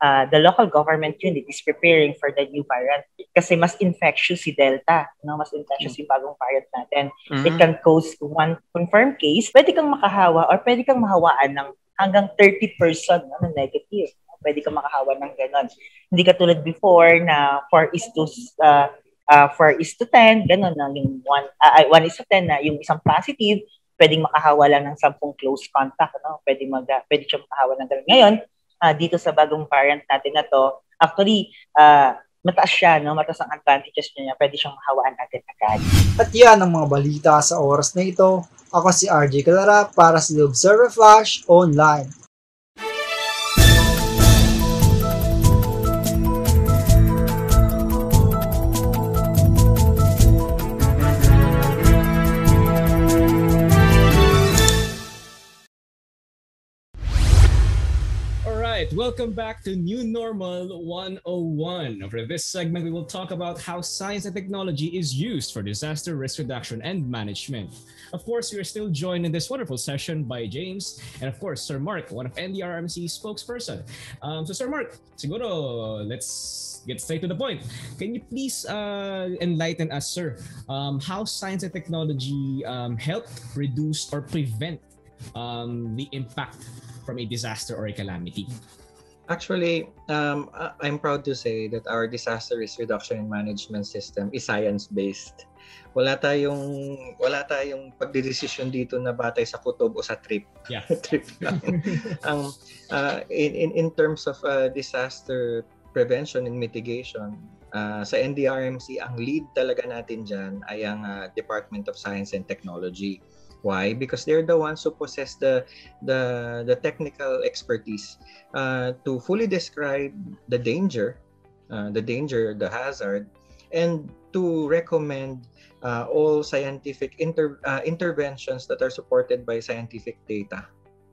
Uh, the local government unit is preparing for the new variant kasi mas infectious si Delta, no? Mas infectious yung bagong variant natin. It can cause one confirmed case, pwede kang makahawa or pwede kang mahawaan ng hanggang 30 person no, na negative. Pwede kang makahawa ng ganon. Hindi katulad before na 4 is to uh, uh, 4 is to 10, ganon na yung 1 uh, 1 is to 10 na yung isang positive, pwedeng makahawa lang ng 10 close contact, no? Pwede mag uh, pwede siya makahawa ng ganon. Ngayon, uh, dito sa bagong variant natin na to, actually, uh, mataas siya, no? mataas ang advantages niya, pwede siyang mahawaan natin agad. At yan ang mga balita sa oras na ito. Ako si RJ Calara para sa The Observer Flash Online. Alright, welcome back to New Normal 101. For this segment, we will talk about how science and technology is used for disaster risk reduction and management. Of course, we are still joined in this wonderful session by James and of course, Sir Mark, one of NDRMC spokesperson. Um, so, Sir Mark, siguro, let's get straight to the point. Can you please uh, enlighten us, sir, um, how science and technology um, help reduce or prevent um, the impact from a disaster or a calamity? Actually, um, I'm proud to say that our disaster risk reduction and management system is science-based. Wala tayong wala tayong pagdedesisyon dito na batay sa kutob o sa trip. Yeah. trip lang. Ang uh, in, in in terms of uh, disaster prevention and mitigation, uh, sa NDRMC ang lead talaga natin diyan ay ang uh, Department of Science and Technology. Why? Because they're the ones who possess the the the technical expertise uh, to fully describe the danger, uh, the danger, the hazard, and to recommend uh, all scientific inter, uh, interventions that are supported by scientific data.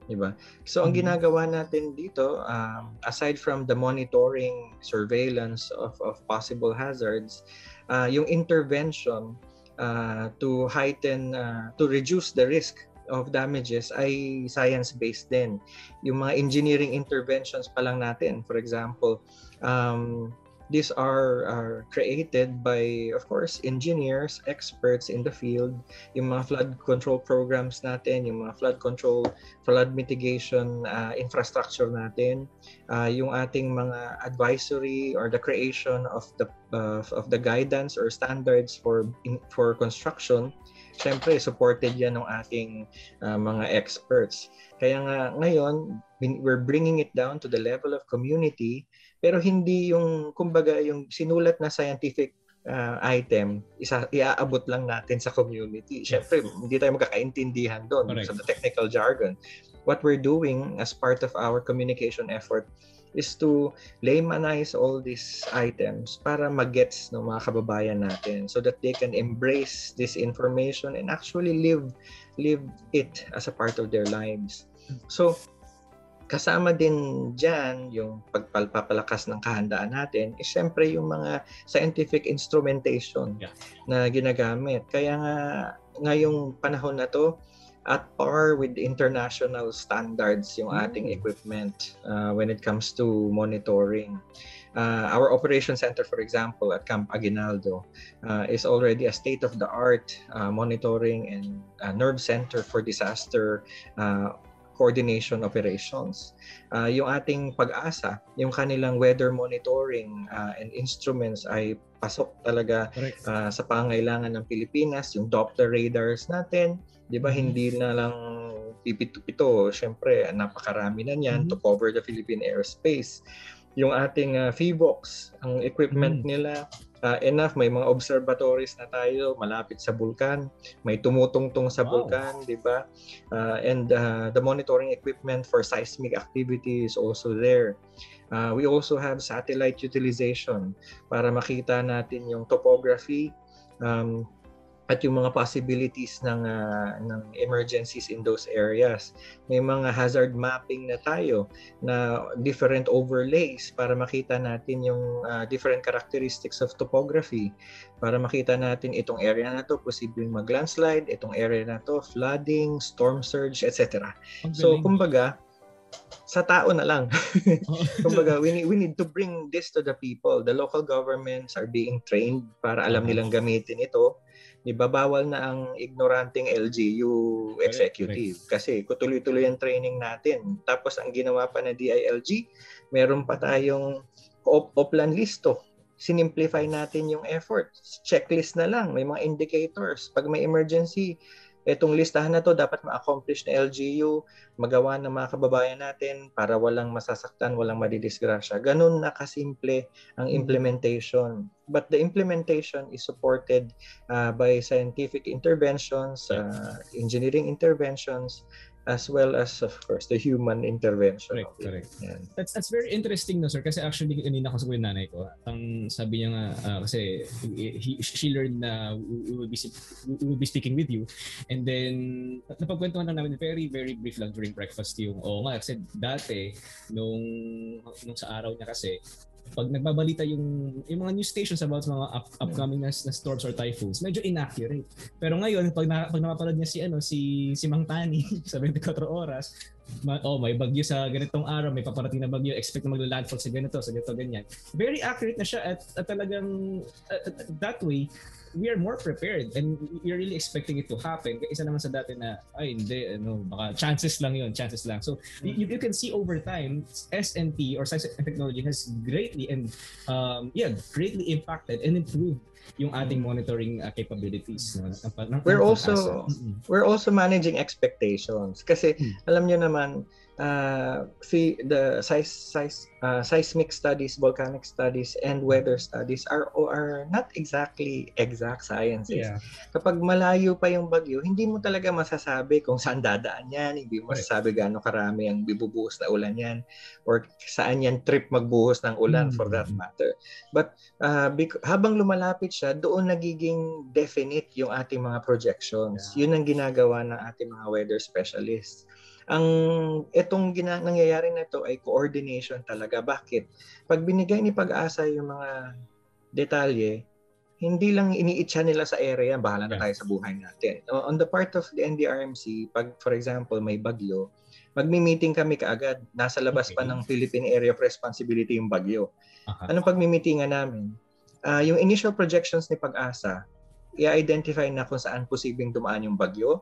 Diba? So ang Mhm. ginagawa natin dito, um, aside from the monitoring, surveillance of, of possible hazards, uh, yung intervention uh, to heighten, uh, to reduce the risk of damages ay science-based din. Yung mga engineering interventions pa lang natin, for example, um, these are, are created by, of course, engineers, experts in the field, yung mga flood control programs natin, yung mga flood control, flood mitigation uh, infrastructure natin, uh, yung ating mga advisory or the creation of the uh, of the guidance or standards for in, for construction syempre supported yan ng ating uh, mga experts. Kaya nga ngayon, we're bringing it down to the level of community, pero hindi yung, kumbaga, yung sinulat na scientific uh, item, isa, iaabot lang natin sa community. Syempre, hindi tayo magkakaintindihan doon Correct. sa the technical jargon. What we're doing as part of our communication effort is to laymanize all these items para magets ng mga kababayan natin so that they can embrace this information and actually live live it as a part of their lives. So kasama din dyan yung pagpapalakas ng kahandaan natin is syempre yung mga scientific instrumentation Yeah. na ginagamit. Kaya nga ngayong panahon na to, at par with international standards yung ating equipment uh, when it comes to monitoring. Uh, our operation center, for example, at Camp Aguinaldo, uh, is already a state-of-the-art uh, monitoring and uh, nerve center for disaster uh, coordination operations. Uh, yung ating pag-asa, yung kanilang weather monitoring uh, and instruments ay pasok talaga Correct. uh, sa pangailangan ng Pilipinas, yung Doppler radars natin, 'di ba? Hindi na lang pipito-pito, syempre napakarami na niyan to cover the Philippine airspace. Yung ating uh, FIVOX, ang equipment Mhm. nila uh, enough, may mga observatories na tayo malapit sa bulkan, may tumutungtong sa Wow. bulkan, 'di ba? Uh, and uh, the monitoring equipment for seismic activity is also there. Uh, we also have satellite utilization para makita natin yung topography um, at yung mga possibilities ng ah, ng emergencies in those areas. May mga hazard mapping na tayo na different overlays para makita natin yung ah, different characteristics of topography para makita natin itong area na to posibleng mag-landslide, itong area na to flooding, storm surge, etc. So kumbaga sa tao na lang. Kumbaga, we need, we need to bring this to the people. The local governments are being trained para alam nilang gamitin ito. Di ba, bawal na ang ignoranting LGU executive. Kasi tuloy-tuloy ang training natin. Tapos ang ginawa pa na DILG, meron pa tayong op- oplan listo. Sinimplify natin yung effort. Checklist na lang. May mga indicators. Pag may emergency, etong listahan na to dapat ma-accomplish na LGU, magawa ng mga kababayan natin para walang masasaktan, walang madidisgrasya. Ganun na kasimple ang implementation. But the implementation is supported uh, by scientific interventions, uh, engineering interventions, as well as, of course, the human intervention. Correct, correct. Yan. That's that's very interesting no sir kasi actually kanina ko sa yung nanay ko ang sabi niya nga ah, kasi he, she learned na we will be we will be speaking with you and then napagkwentuhan lang namin very very brief lang during breakfast yung oo nga kasi dati nung nung sa araw niya kasi pag nagbabalita yung yung mga news stations about mga up, upcoming na, na storms or typhoons, medyo inaccurate. Pero ngayon, pag, na, pag napapanood niya si ano si si Mang Tani sa 24 oras, ma- oh, may bagyo sa ganitong araw, may paparating na bagyo, expect na magla-landfall sa ganito, sa ganito, ganyan. Very accurate na siya at, at talagang at, at that way, we are more prepared and we're really expecting it to happen. Isa naman sa dati na, ay hindi, ano, baka chances lang yun, chances lang. So you, you can see over time, SNT or Science and Technology has greatly and um, yeah, greatly impacted and improved yung ating monitoring uh, capabilities. No? Ng, ng, We're also. Mm-mm. we're also managing expectations kasi Hmm. alam niyo naman uh, see the size size uh, seismic studies, volcanic studies and weather studies are are not exactly exact sciences. Yeah. Kapag malayo pa yung bagyo, hindi mo talaga masasabi kung saan dadaan yan, hindi mo Right. masasabi gaano karami ang bibubuhos na ulan yan or saan yan trip magbuhos ng ulan for that Mm. matter. But uh, bec- habang lumalapit siya, doon nagiging definite yung ating mga projections. Yun ang ginagawa ng ating mga weather specialists. Ang itong gina, nangyayari na ito ay coordination talaga. Bakit? Pag binigay ni pag-asa yung mga detalye, hindi lang iniitsa nila sa area, bahala na tayo sa buhay natin. On the part of the NDRMC, pag for example may bagyo, magmi-meeting kami kaagad. Nasa labas pa Okay. ng Philippine Area of Responsibility yung bagyo. Aha. Anong pagmi-meetingan namin? Ah, yung initial projections ni Pag-asa, i-identify na kung saan posibleng dumaan yung bagyo,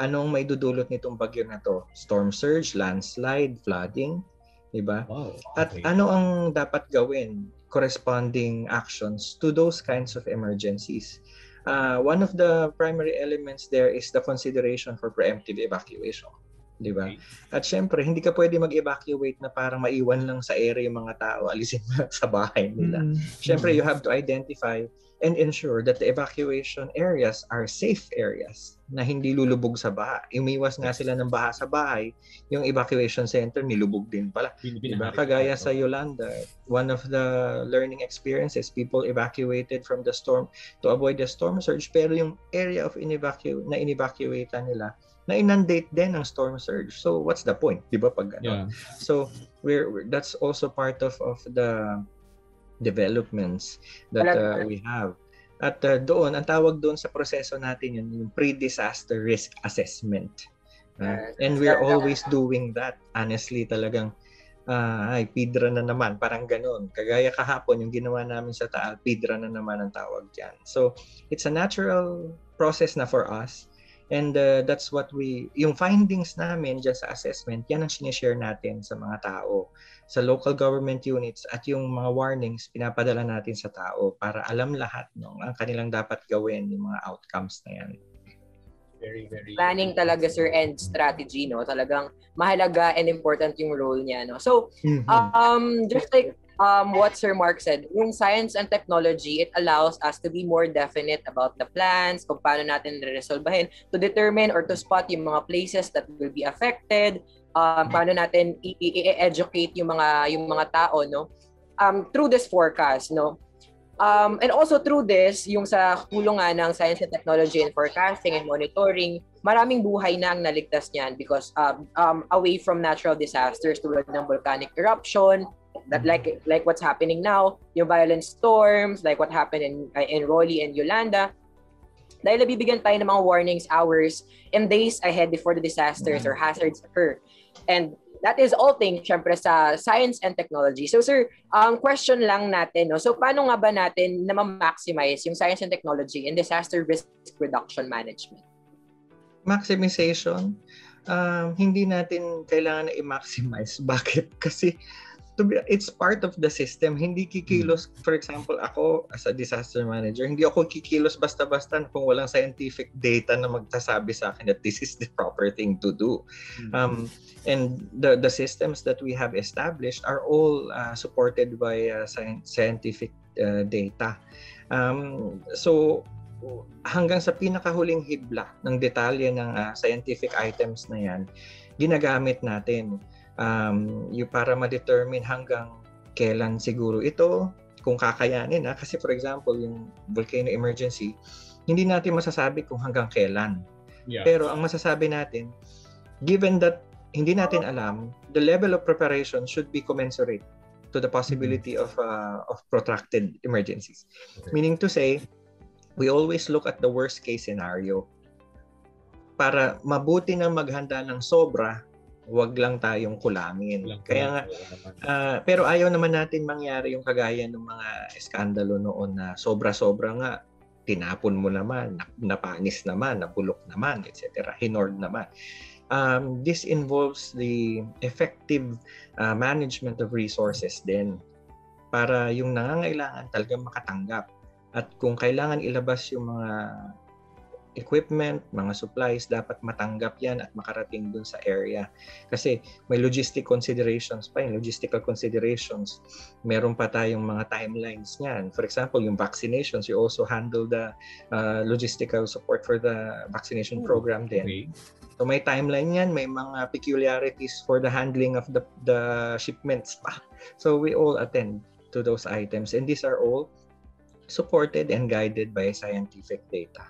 anong may dudulot nitong bagyo na to? Storm surge, landslide, flooding, di ba? Wow. At okay. ano ang dapat gawin corresponding actions to those kinds of emergencies? Uh, one of the primary elements there is the consideration for preemptive evacuation. Di ba? At syempre, hindi ka pwede mag-evacuate na parang maiwan lang sa area yung mga tao, alisin sa bahay nila. Mm. Syempre, you have to identify and ensure that the evacuation areas are safe areas na hindi lulubog sa baha. Umiwas nga sila ng baha sa bahay, yung evacuation center nilubog din pala. Diba? Kagaya sa Yolanda, one of the learning experiences, people evacuated from the storm to avoid the storm surge, pero yung area of inevacu na inevacuate nila, na inundate din ng storm surge. So what's the point? 'Di ba pag Yeah. ano? So we're, we're- that's also part of of the developments that uh, we have. At uh, doon, ang tawag doon sa proseso natin yun, yung pre-disaster risk assessment. Uh, and we're always doing that. Honestly, talagang ah, ay, PIDRA na naman, parang ganun. Kagaya kahapon, yung ginawa namin sa Taal, PIDRA na naman ang tawag dyan. So, it's a natural process na for us. And uh, that's what we, yung findings namin dyan sa assessment, yan ang sinishare natin sa mga tao, sa local government units, at yung mga warnings, pinapadala natin sa tao para alam lahat no, ang kanilang dapat gawin, yung mga outcomes na yan. Very, very... Planning talaga, sir, and strategy, no? Talagang mahalaga and important yung role niya, no? So, Mhm. um, just like um, what Sir Mark said, yung science and technology, it allows us to be more definite about the plans, kung paano natin resolbahin, to determine or to spot yung mga places that will be affected, um, paano natin i-educate yung mga yung mga tao, no? Um, through this forecast, no? Um, and also through this, yung sa kulungan ng Science and Technology and Forecasting and Monitoring, maraming buhay na ang naligtas niyan because um, um, away from natural disasters tulad ng volcanic eruption, that like like what's happening now, yung violent storms, like what happened in uh, in Raleigh and Yolanda, dahil nabibigyan tayo ng mga warnings hours and days ahead before the disasters or hazards occur. And that is all things, syempre, sa science and technology. So, sir, um, question lang natin, no? So, paano nga ba natin na ma-maximize yung science and technology in disaster risk reduction management? maximization, um, hindi natin kailangan na i-maximize. Bakit? Kasi to be, it's part of the system. Hindi kikilos, for example, ako as a disaster manager, hindi ako kikilos basta-basta kung walang scientific data na magsasabi sa akin that this is the proper thing to do. Um, and the the systems that we have established are all uh, supported by uh, sci- scientific uh, data. Um, so hanggang sa pinakahuling hibla ng detalye ng uh, scientific items na yan, ginagamit natin um, yung para ma-determine hanggang kailan siguro ito, kung kakayanin. Ha? Kasi for example, yung volcano emergency, hindi natin masasabi kung hanggang kailan. Yeah. Pero ang masasabi natin, given that hindi natin alam, the level of preparation should be commensurate to the possibility of uh, of protracted emergencies. Okay. Meaning to say, we always look at the worst case scenario para mabuti na maghanda ng sobra wag lang tayong kulangin. Kaya nga, ah, pero ayaw naman natin mangyari yung kagaya ng mga eskandalo noon na sobra-sobra nga, tinapon mo naman, nap- napanis naman, nabulok naman, etc. Hinord naman. Um, this involves the effective ah, management of resources din para yung nangangailangan talaga makatanggap. At kung kailangan ilabas yung mga equipment, mga supplies, dapat matanggap yan at makarating dun sa area. Kasi may logistic considerations pa, yung logistical considerations. Meron pa tayong mga timelines niyan. For example, yung vaccinations, you also handle the uh, logistical support for the vaccination program din. Okay. So may timeline yan, may mga peculiarities for the handling of the, the shipments pa. So we all attend to those items and these are all supported and guided by scientific data.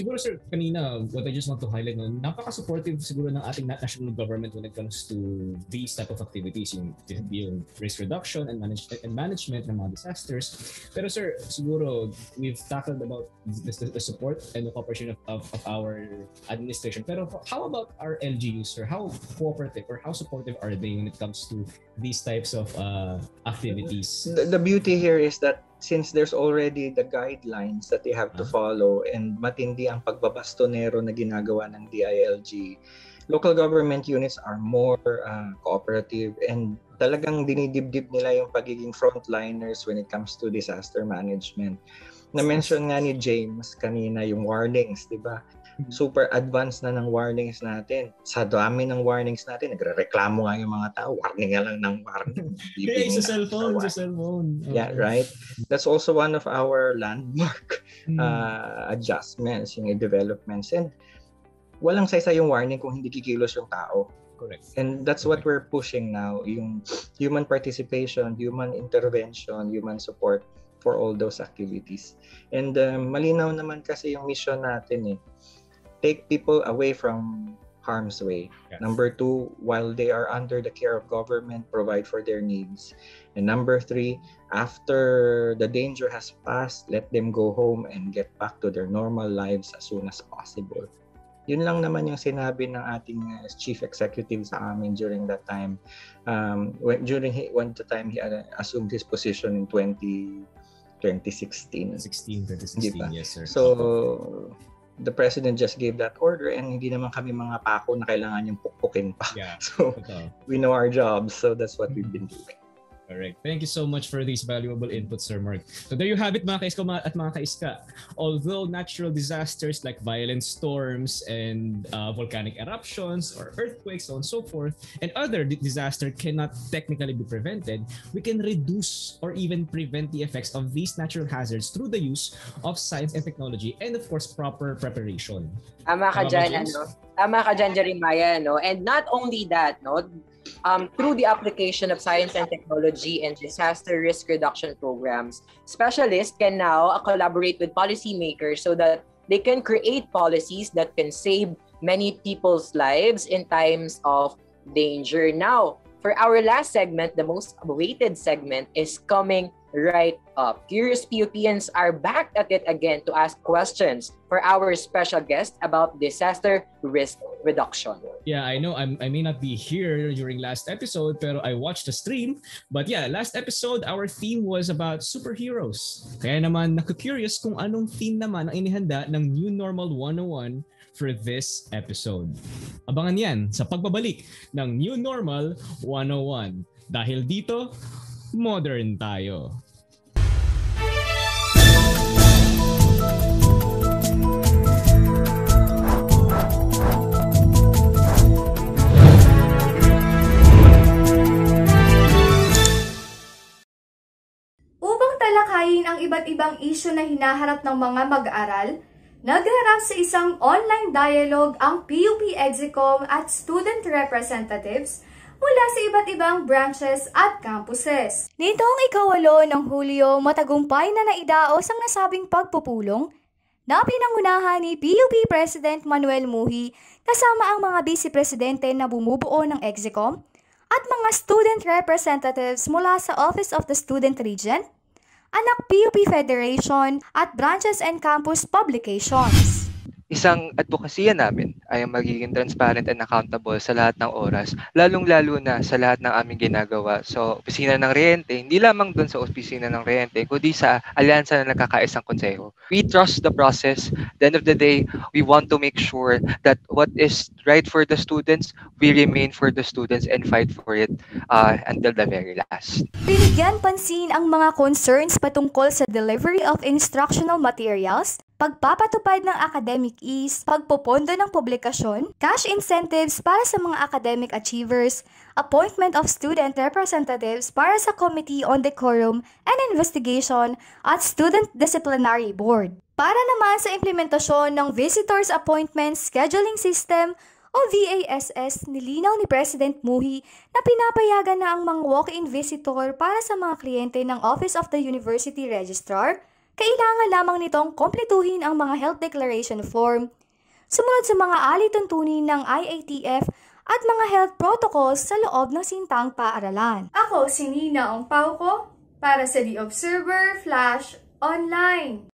Siguro sir, kanina, what I just want to highlight, no, napaka-supportive siguro ng ating national government when it comes to these type of activities, yung, yung risk reduction and, manage, and management ng mga disasters. Pero sir, siguro we've tackled about the, the, the support and the cooperation of, of, of our administration. Pero how about our LGUs, sir? How cooperative or how supportive are they when it comes to these types of uh, activities? The, the beauty here is that since there's already the guidelines that they have to Ah. follow and matindi ang pagbabastonero na ginagawa ng DILG, local government units are more uh, cooperative and talagang dinidibdib nila yung pagiging frontliners when it comes to disaster management. Na-mention nga ni James kanina yung warnings, di ba? Super advanced na ng warnings natin. Sa dami ng warnings natin, nagre-reklamo nga yung mga tao, warning nga lang ng warning. Kaya sa cellphone, sa cellphone. Yeah, Okay. right. That's also one of our landmark Hmm. uh, adjustments, yung developments. And walang saysa yung warning kung hindi kikilos yung tao. Correct. And that's what we're pushing now, yung human participation, human intervention, human support for all those activities. And um, malinaw naman kasi yung mission natin eh. Take people away from harm's way. Yes. Number two, while they are under the care of government, provide for their needs. And number three, after the danger has passed, let them go home and get back to their normal lives as soon as possible. Yun lang naman yung sinabi ng ating uh, chief executive sa amin during that time. Um, when, during he, when the time he uh, assumed his position in 20, 2016. 16, 2016, Diba? yes sir. So, the president just gave that order and hindi naman kami mga pako na kailangan yung pukpukin pa. yeah, So, totoo. we know our jobs, so that's what we've been doing. Correct. Thank you so much for these valuable inputs, Sir Mark. So there you have it, mga kaisko at mga kaiska. Although natural disasters like violent storms and uh, volcanic eruptions or earthquakes, so on and so forth, and other disaster cannot technically be prevented, we can reduce or even prevent the effects of these natural hazards through the use of science and technology and of course proper preparation. Tama ka Tama dyan, ano? Tama ka dyan, Jeremiah, no? And not only that, no? Um, through the application of science and technology and disaster risk reduction programs, specialists can now collaborate with policymakers so that they can create policies that can save many people's lives in times of danger. Now, for our last segment, the most awaited segment is coming right up. Curious PUPians are back at it again to ask questions for our special guest about disaster risk reduction. Yeah, I know I'm, I may not be here during last episode, pero I watched the stream. But yeah, last episode, our theme was about superheroes. Kaya naman, naku-curious kung anong theme naman ang inihanda ng New Normal 101 for this episode. Abangan yan sa pagbabalik ng New Normal 101. Dahil dito, modern tayo. Talakayin ang iba't ibang isyu na hinaharap ng mga mag-aaral, nagharap sa isang online dialogue ang PUP Execom at student representatives mula sa iba't ibang branches at campuses. Nitong ikawalo ng Hulyo, matagumpay na naidaos ang nasabing pagpupulong na pinangunahan ni PUP President Manuel Muhi kasama ang mga vice presidente na bumubuo ng Execom at mga student representatives mula sa Office of the Student Regent, anak PUP Federation at branches and campus publications. isang advokasya namin ay magiging transparent and accountable sa lahat ng oras, lalong-lalo na sa lahat ng aming ginagawa. So, opisina ng rehente, hindi lamang doon sa opisina ng rehente, kundi sa alyansa na nagkakaisang konseho. We trust the process. At the end of the day, we want to make sure that what is right for the students, we remain for the students and fight for it uh, until the very last. Binigyan pansin ang mga concerns patungkol sa delivery of instructional materials, pagpapatupad ng academic ease, pagpopondo ng publikasyon, cash incentives para sa mga academic achievers, appointment of student representatives para sa Committee on Decorum and Investigation at Student Disciplinary Board. Para naman sa implementasyon ng Visitors Appointment Scheduling System o VASS, nilinaw ni President Muhi na pinapayagan na ang mga walk-in visitor para sa mga kliyente ng Office of the University Registrar kailangan lamang nitong kompletuhin ang mga health declaration form, sumunod sa mga alituntunin ng IATF at mga health protocols sa loob ng sintang paaralan. Ako si Nina Ong Pauko para sa The Observer Flash Online.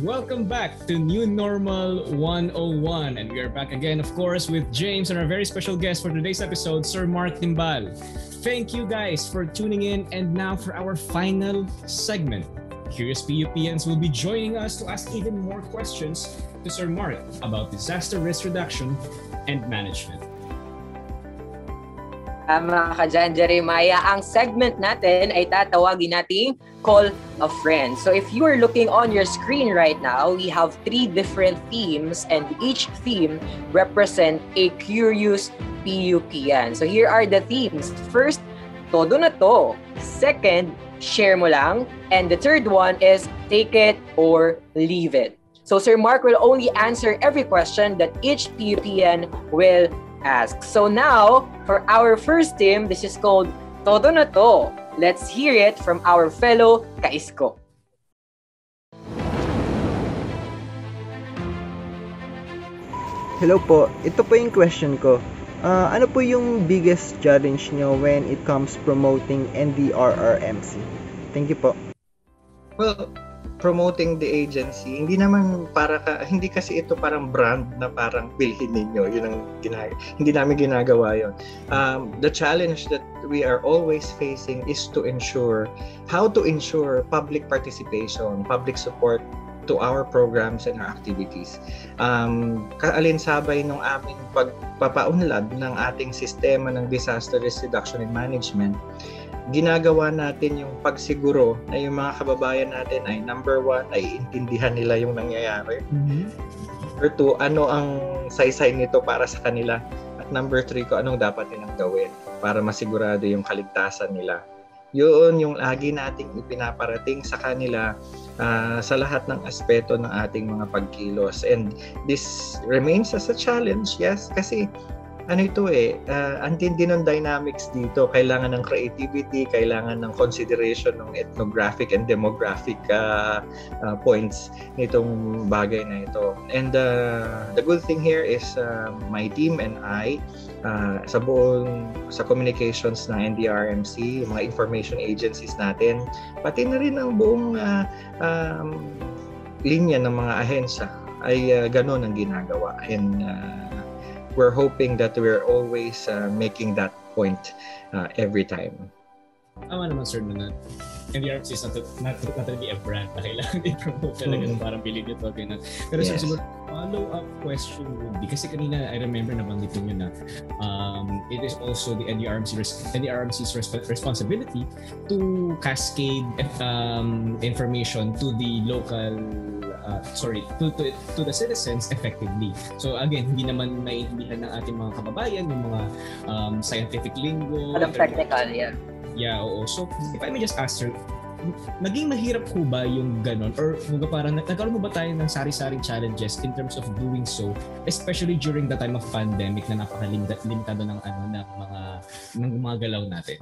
Welcome back to New Normal 101. And we are back again, of course, with James and our very special guest for today's episode, Sir Mark Timbal. Thank you guys for tuning in. And now for our final segment. Curious PUPNs will be joining us to ask even more questions to Sir Mark about disaster risk reduction and management. Tama ka dyan, Jeremiah. Ang segment natin ay tatawagin nating Call a Friend. So if you are looking on your screen right now, we have three different themes and each theme represent a curious PUPN. So here are the themes. First, todo na to. Second, share mo lang. And the third one is take it or leave it. So Sir Mark will only answer every question that each PUPN will ask. So now, for our first team, this is called Todo na To. Let's hear it from our fellow Kaisko. Hello po, ito po yung question ko. Uh, ano po yung biggest challenge nyo when it comes promoting NDRRMC? Thank you po. Well, promoting the agency, hindi naman para ka, hindi kasi ito parang brand na parang bilhin ninyo. Yun ang ginag hindi namin ginagawa yon. Um, the challenge that we are always facing is to ensure how to ensure public participation, public support to our programs and our activities. Um, kaalinsabay ng aming pagpapaunlad ng ating sistema ng disaster risk reduction and management, ginagawa natin yung pagsiguro na yung mga kababayan natin ay number one, ay intindihan nila yung nangyayari. Mm-hmm. Number two, ano ang saysay nito para sa kanila. At number three, ko anong dapat nilang gawin para masigurado yung kaligtasan nila. Yun yung lagi nating ipinaparating sa kanila uh, sa lahat ng aspeto ng ating mga pagkilos. And this remains as a challenge, yes, kasi ano ito eh, uh, ang ng dynamics dito. Kailangan ng creativity, kailangan ng consideration ng ethnographic and demographic uh, uh, points nitong bagay na ito. And uh, the good thing here is uh, my team and I, uh, sa buong sa communications ng NDRMC, mga information agencies natin, pati na rin ang buong uh, um, linya ng mga ahensya ay uh, ganun ang ginagawa. And uh, we're hoping that we're always uh, making that point uh, every time. Tama naman sir na NDRMC is not, not, not really a brand na kailangan i-promote talaga mm-hmm. parang believe ito. Ganun. Pero yes. siguro follow-up question would be, kasi kanina I remember nabanggit nyo na um, it is also the NDRMC NDRMC's resp- responsibility to cascade um, information to the local uh, sorry, to, to, to the citizens effectively. So again, hindi naman naiintindihan ng ating mga kababayan yung mga um, scientific lingo. Alam technical, yeah. Yeah, oo. So, if I may just ask sir, naging mahirap po ba yung ganon? Or mga parang nagkaroon mo ba tayo ng sari-saring challenges in terms of doing so, especially during the time of pandemic na napakalimitado ng ano ng mga ng mga galaw natin?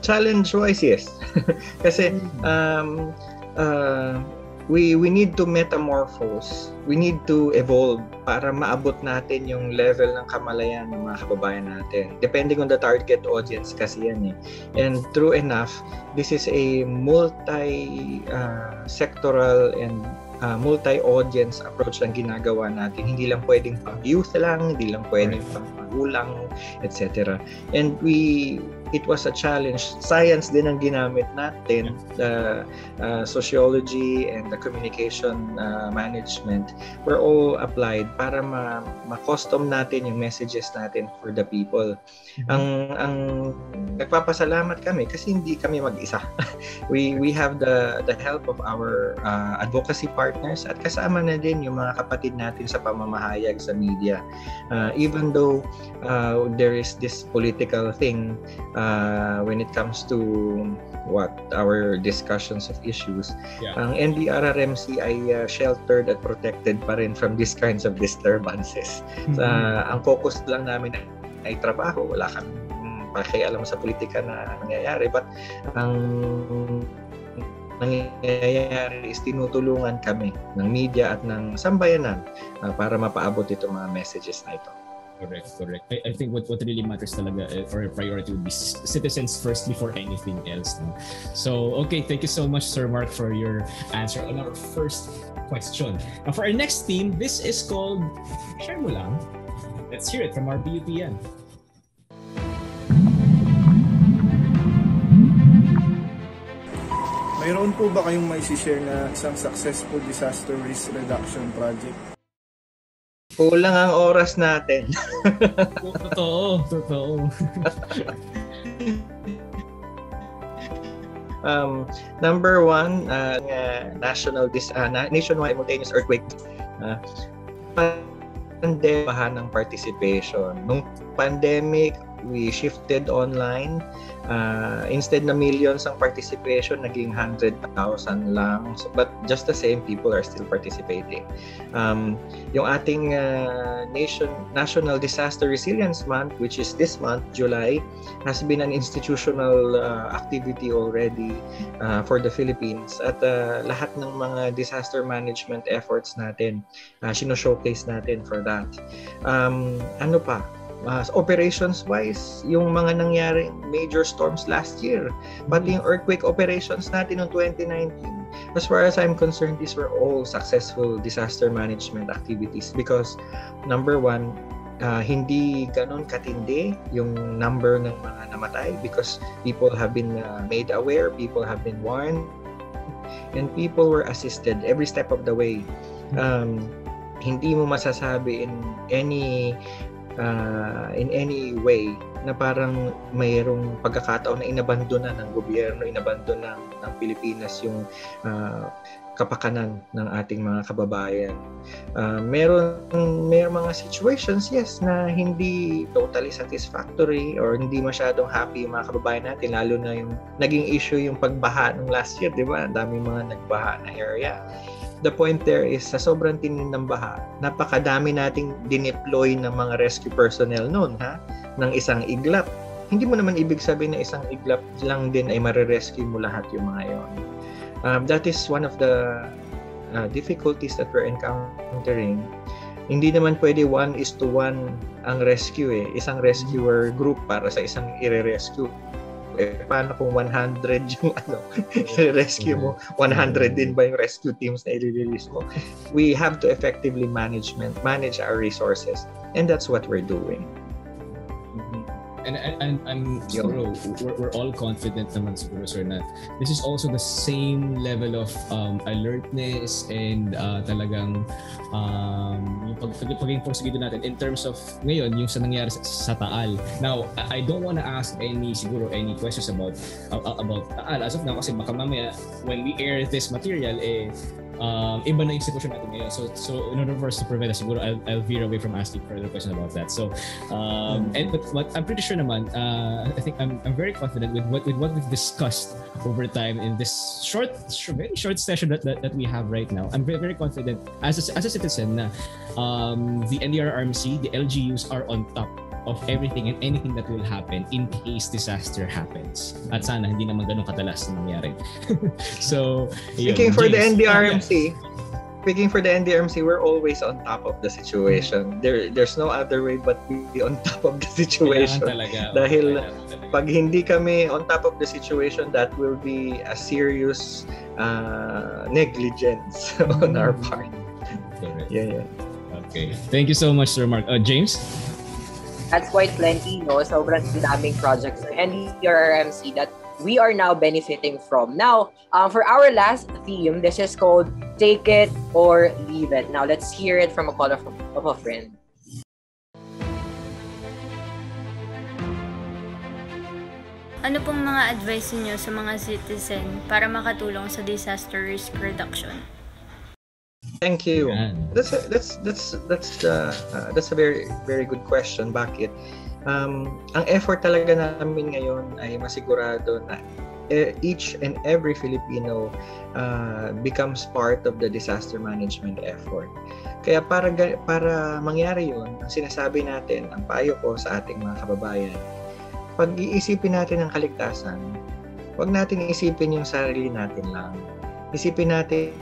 Challenge wise, yes. Kasi um uh, we we need to metamorphose. We need to evolve para maabot natin yung level ng kamalayan ng mga kababayan natin. Depending on the target audience kasi yan eh. And true enough, this is a multi uh, sectoral and uh, multi-audience approach lang ginagawa natin. Hindi lang pwedeng pang youth lang, hindi lang pwedeng pang magulang, etc. And we it was a challenge. Science din ang ginamit natin, the uh, sociology and the communication uh, management were all applied para ma- ma-custom natin yung messages natin for the people. Mm-hmm. Ang ang nagpapasalamat kami kasi hindi kami mag-isa. we we have the the help of our uh, advocacy partners at kasama na din yung mga kapatid natin sa pamamahayag sa media. Uh, even though uh, there is this political thing uh, when it comes to what our discussions of issues. Yeah. Ang NDRRMC ay uh, sheltered at protected pa rin from these kinds of disturbances. Mm-hmm. Sa, ang focus lang namin ay, ay trabaho, wala kami pakialam sa politika na nangyayari but ang nangyayari is tinutulungan kami ng media at ng sambayanan uh, para mapaabot itong mga messages na ito. Correct, correct. I, I think what, what really matters talaga uh, or priority would be citizens first before anything else. No? So, okay, thank you so much, Sir Mark, for your answer on our first question. Now, for our next theme, this is called Share mo lang. Let's hear it from our BUPN. Mayroon po ba kayong may share na isang successful disaster risk reduction project? Kulang ang oras natin. totoo, totoo. um, number one, uh, national dis uh, nationwide simultaneous earthquake. Uh, pandemic ng participation. Nung pandemic, we shifted online uh, instead na millions ang participation, naging 100,000 lang. So, but just the same, people are still participating. Um, yung ating uh, nation National Disaster Resilience Month, which is this month, July, has been an institutional uh, activity already uh, for the Philippines. At uh, lahat ng mga disaster management efforts natin, uh, showcase natin for that. Um, ano pa? Uh, operations wise yung mga nangyaring major storms last year. Pati yung earthquake operations natin noong 2019 as far as I'm concerned these were all successful disaster management activities because number one uh, hindi ganun katindi yung number ng mga namatay because people have been uh, made aware people have been warned and people were assisted every step of the way. Um, hindi mo masasabi in any uh, in any way na parang mayroong pagkakataon na inabandona ng gobyerno, inabandona ng, ng Pilipinas yung uh, kapakanan ng ating mga kababayan. Uh, meron meron mga situations yes na hindi totally satisfactory or hindi masyadong happy yung mga kababayan natin lalo na yung naging issue yung pagbaha ng last year, 'di ba? Ang daming mga nagbaha na area the point there is sa sobrang tinin ng baha, napakadami nating dineploy ng mga rescue personnel noon ha ng isang iglap. Hindi mo naman ibig sabihin na isang iglap lang din ay mare-rescue mo lahat yung mga yon. Um, that is one of the uh, difficulties that we're encountering. Hindi naman pwede one is to one ang rescue eh. Isang rescuer group para sa isang i-rescue eh, paano kung 100 yung ano, rescue mo? 100 din ba yung rescue teams na i-release mo? We have to effectively management manage our resources and that's what we're doing. And, and, and I'm siguro, we're, we're all confident naman siguro sir na this is also the same level of um, alertness and uh, talagang um, yung pag, pag, pagiging porsigido natin in terms of ngayon yung sa nangyari sa, sa Taal. Now, I don't want to ask any siguro any questions about uh, about Taal as of now kasi baka mamaya when we air this material eh um, iba na yung sitwasyon natin ngayon. So, so in order for us to prevent that, siguro I'll, I'll veer away from asking further questions about that. So, um, mm. and but, but I'm pretty sure naman, uh, I think I'm, I'm very confident with what with what we've discussed over time in this short, short very short session that, that, that we have right now. I'm very, very confident as a, as a citizen na um, the NDRRMC, the LGUs are on top of everything and anything that will happen in case disaster happens. At sana hindi naman ganun katalas na mangyari. so, yun, Speaking for the James. NDRMC, speaking for the NDRMC, we're always on top of the situation. There there's no other way but be on top of the situation. Kailangan talaga. Dahil Kailangan talaga. pag hindi kami on top of the situation, that will be a serious uh, negligence on our part. Correct. Yeah, yeah. Okay. Thank you so much, Sir Mark. Uh, James? That's quite plenty, no? Sobrang daming projects ng NDRRMC that we are now benefiting from. Now, um, for our last theme, this is called Take It or Leave It. Now, let's hear it from a call of, of a friend. Ano pong mga advice niyo sa mga citizen para makatulong sa disaster risk reduction? Thank you. Yan. That's a, that's that's that's uh, uh, that's a very very good question. Bakit? Um, ang effort talaga namin ngayon ay masigurado na eh, each and every Filipino uh, becomes part of the disaster management effort. Kaya para para mangyari 'yun, ang sinasabi natin, ang payo ko sa ating mga kababayan, pag-iisipin natin ang kaligtasan, huwag natin isipin yung sarili natin lang. Isipin natin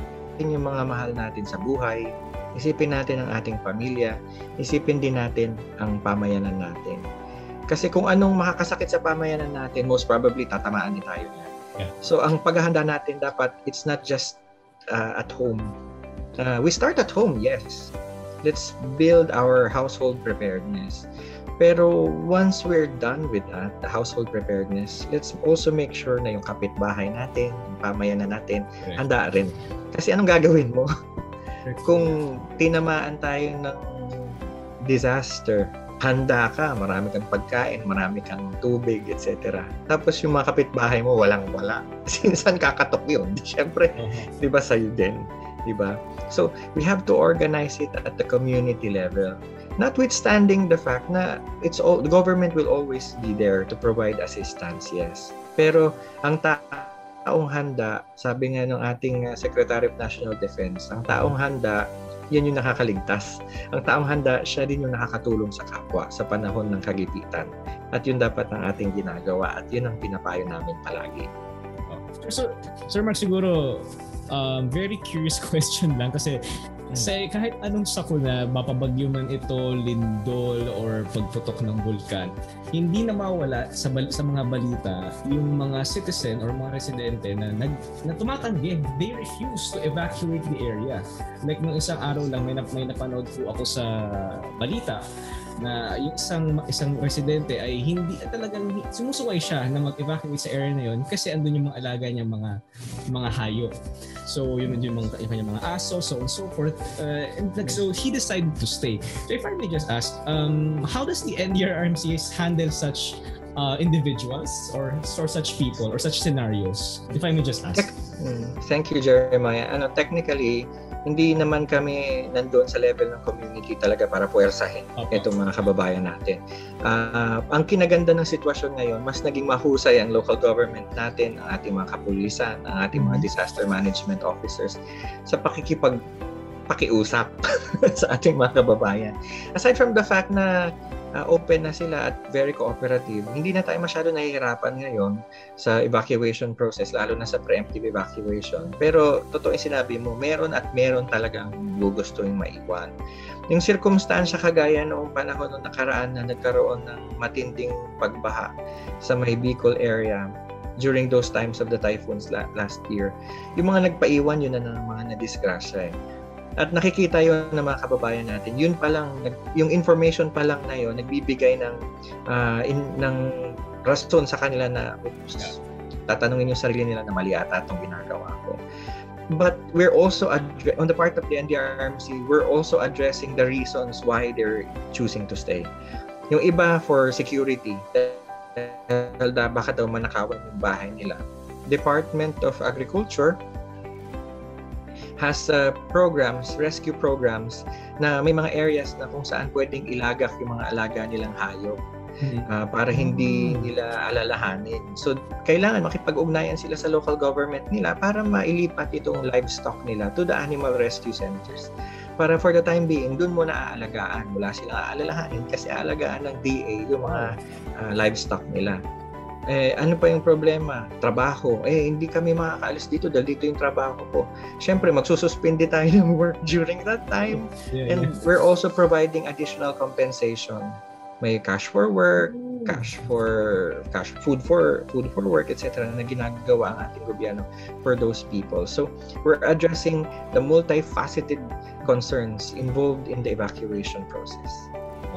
yung mga mahal natin sa buhay, isipin natin ang ating pamilya, isipin din natin ang pamayanan natin. Kasi kung anong makakasakit sa pamayanan natin, most probably tatamaan din tayo niyan. Yeah. So ang paghahanda natin dapat it's not just uh, at home. Uh, we start at home, yes. Let's build our household preparedness. Pero once we're done with that, the household preparedness, let's also make sure na yung kapitbahay natin, yung pamayanan natin, Correct. handa rin. Kasi anong gagawin mo? Kung tinamaan tayo ng disaster, handa ka, marami kang pagkain, marami kang tubig, etc. Tapos yung mga kapitbahay mo, walang-wala. Sinsan kakatok yun? Siyempre, di ba sa'yo din? Di ba? So, we have to organize it at the community level. Notwithstanding the fact na it's all, the government will always be there to provide assistance, yes. Pero ang ta taong handa, sabi nga ng ating uh, Secretary of National Defense, ang taong handa, yan yung nakakaligtas. Ang taong handa, siya din yung nakakatulong sa kapwa sa panahon ng kagipitan. At yun dapat ang ating ginagawa at yun ang pinapayo namin palagi. So, Sir Mark, siguro, um, very curious question lang kasi sa kahit anong sakuna, mapabagyo man ito, lindol, or pagputok ng vulkan, hindi na mawala sa, bal- sa mga balita yung mga citizen or mga residente na, nag, na tumatanggi. They refuse to evacuate the area. Like nung isang araw lang, may, nap- may napanood po ako sa balita na yung isang isang residente ay hindi talagang sumusuway siya na mag-evacuate sa area na yon kasi andun yung mga alaga niya mga mga hayop. So yun yung mga yung kanyang mga aso, so on so forth. Uh, and like, so he decided to stay. So if I may just ask, um, how does the NDRRMCS handle such uh, individuals or, or such people or such scenarios? If I may just ask. Mm, Thank you, Jeremiah. Ano, technically, hindi naman kami nandoon sa level ng community talaga para puwersahin itong mga kababayan natin. Ah, ang kinaganda ng sitwasyon ngayon, mas naging mahusay ang local government natin, ang ating mga kapulisan, ang ating mga disaster management officers sa pakikipag pakiusap sa ating mga kababayan. Aside from the fact na uh, open na sila at very cooperative, hindi na tayo masyado nahihirapan ngayon sa evacuation process, lalo na sa preemptive evacuation. Pero totoo yung sinabi mo, meron at meron talagang gugustuhin maiwan. Yung circumstansya kagaya noong panahon noong nakaraan na nagkaroon ng matinding pagbaha sa may Bicol area during those times of the typhoons la- last year, yung mga nagpaiwan yun na ng mga nadisgrasya eh. At nakikita yon ng mga kababayan natin. Yun pa lang, yung information pa lang na yun, nagbibigay ng, ah, in, ng rason sa kanila na tatanungin yung sarili nila na mali ata itong ginagawa ko. But we're also, addre- on the part of the NDRMC, we're also addressing the reasons why they're choosing to stay. Yung iba for security, dahil da, baka daw manakawan yung bahay nila. Department of Agriculture has uh, programs, rescue programs na may mga areas na kung saan pwedeng ilagak yung mga alaga nilang hayop uh, para hindi nila alalahanin. So, kailangan makipag-ugnayan sila sa local government nila para mailipat itong livestock nila to the animal rescue centers para for the time being, dun muna aalagaan. Wala silang aalalahanin kasi aalagaan ng DA yung mga uh, livestock nila. Eh, ano pa yung problema? Trabaho. Eh, hindi kami makakaalis dito dahil dito yung trabaho ko. Siyempre, magsususpindi tayo ng work during that time. Yeah, And yeah. we're also providing additional compensation. May cash for work, cash for cash food for food for work etc na ginagawa ang ating gobyerno for those people so we're addressing the multifaceted concerns involved in the evacuation process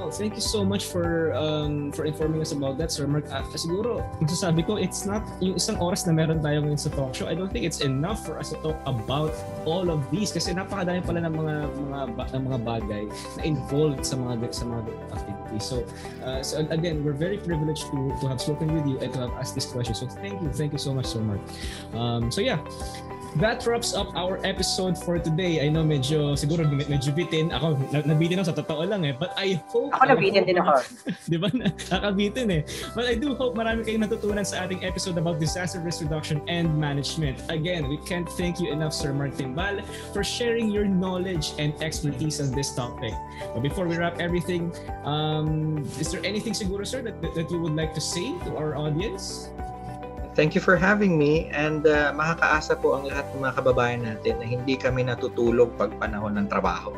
Well, thank you so much for um, for informing us about that, Sir Mark. Uh, siguro, masasabi ko, it's not yung isang oras na meron tayo ngayon sa talk show. I don't think it's enough for us to talk about all of these kasi napakadami pala ng mga mga ng mga bagay na involved sa mga sa mga activities. So, uh, so again, we're very privileged to to have spoken with you and to have asked this question. So, thank you, thank you so much, Sir Mark. Um, so yeah, that wraps up our episode for today. I know medyo, siguro med- medyo bitin. Ako, na- nabitin ako sa totoo lang eh. But I hope... Ako nabitin din ako. Di ba? Nakakabitin eh. But I do hope marami kayong natutunan sa ating episode about disaster risk reduction and management. Again, we can't thank you enough, Sir Mark Timbal, for sharing your knowledge and expertise on this topic. But before we wrap everything, um, is there anything siguro, sir, that, that you would like to say to our audience? Thank you for having me and uh, makakaasa po ang lahat ng mga kababayan natin na hindi kami natutulog pag panahon ng trabaho.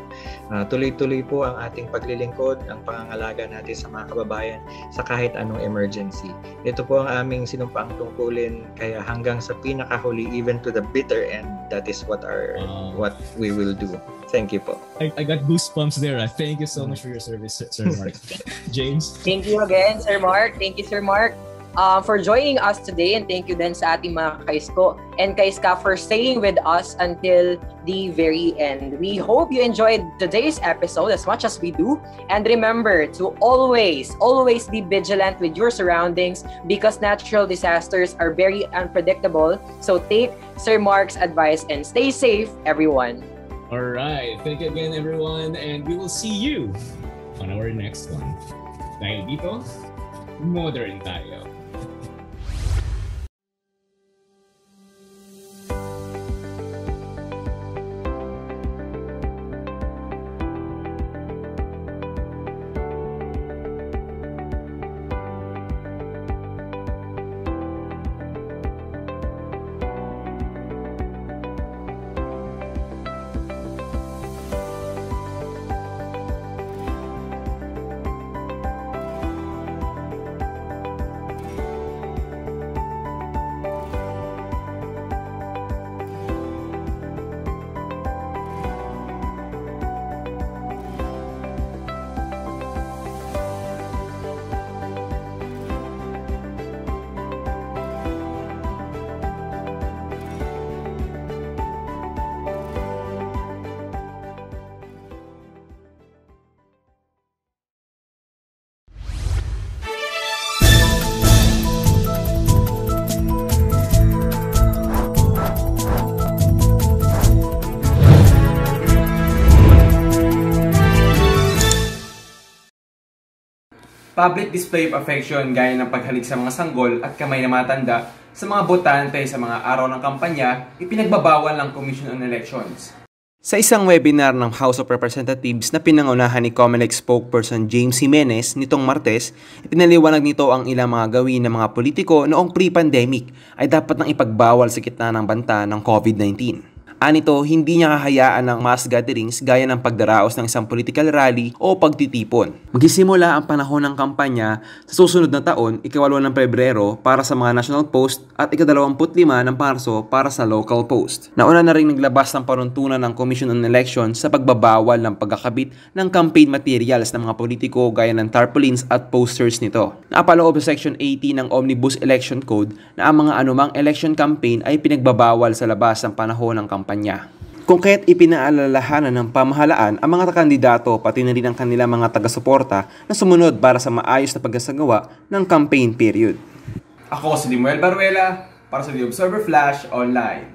Uh, tuloy-tuloy po ang ating paglilingkod, ang pangangalaga natin sa mga kababayan sa kahit anong emergency. Ito po ang aming sinumpaang tungkulin kaya hanggang sa pinakahuli even to the bitter end that is what our what we will do. Thank you po. I, I got goosebumps there. ah. Thank you so much for your service, Sir Mark. James? Thank you again, Sir Mark. Thank you, Sir Mark. Uh, for joining us today and thank you din sa ating mga kaisko and kaiska for staying with us until the very end. We hope you enjoyed today's episode as much as we do and remember to always, always be vigilant with your surroundings because natural disasters are very unpredictable. So take Sir Mark's advice and stay safe, everyone. All right. Thank you again, everyone. And we will see you on our next one. Dahil dito, modern tayo. Public display of affection gaya ng paghalik sa mga sanggol at kamay na matanda sa mga botante sa mga araw ng kampanya, ipinagbabawal ng Commission on Elections. Sa isang webinar ng House of Representatives na pinangunahan ni COMELEC spokesperson James Jimenez nitong Martes, ipinaliwanag nito ang ilang mga gawin ng mga politiko noong pre-pandemic ay dapat nang ipagbawal sa gitna ng banta ng COVID-19. Anito, hindi niya hahayaan ng mass gatherings gaya ng pagdaraos ng isang political rally o pagtitipon. Magsisimula ang panahon ng kampanya sa susunod na taon, ikawalo ng Pebrero para sa mga national post at ikadalawamput lima ng Marso para sa local post. Nauna na rin naglabas ng panuntunan ng Commission on Elections sa pagbabawal ng pagkakabit ng campaign materials ng mga politiko gaya ng tarpaulins at posters nito. Napaloob sa Section 80 ng Omnibus Election Code na ang mga anumang election campaign ay pinagbabawal sa labas ng panahon ng kampanya kampanya. Kung kaya't ipinaalalahanan ng pamahalaan ang mga kandidato pati na rin ang kanilang mga taga-suporta na sumunod para sa maayos na pagkasagawa ng campaign period. Ako si Limuel Baruela para sa The Observer Flash Online.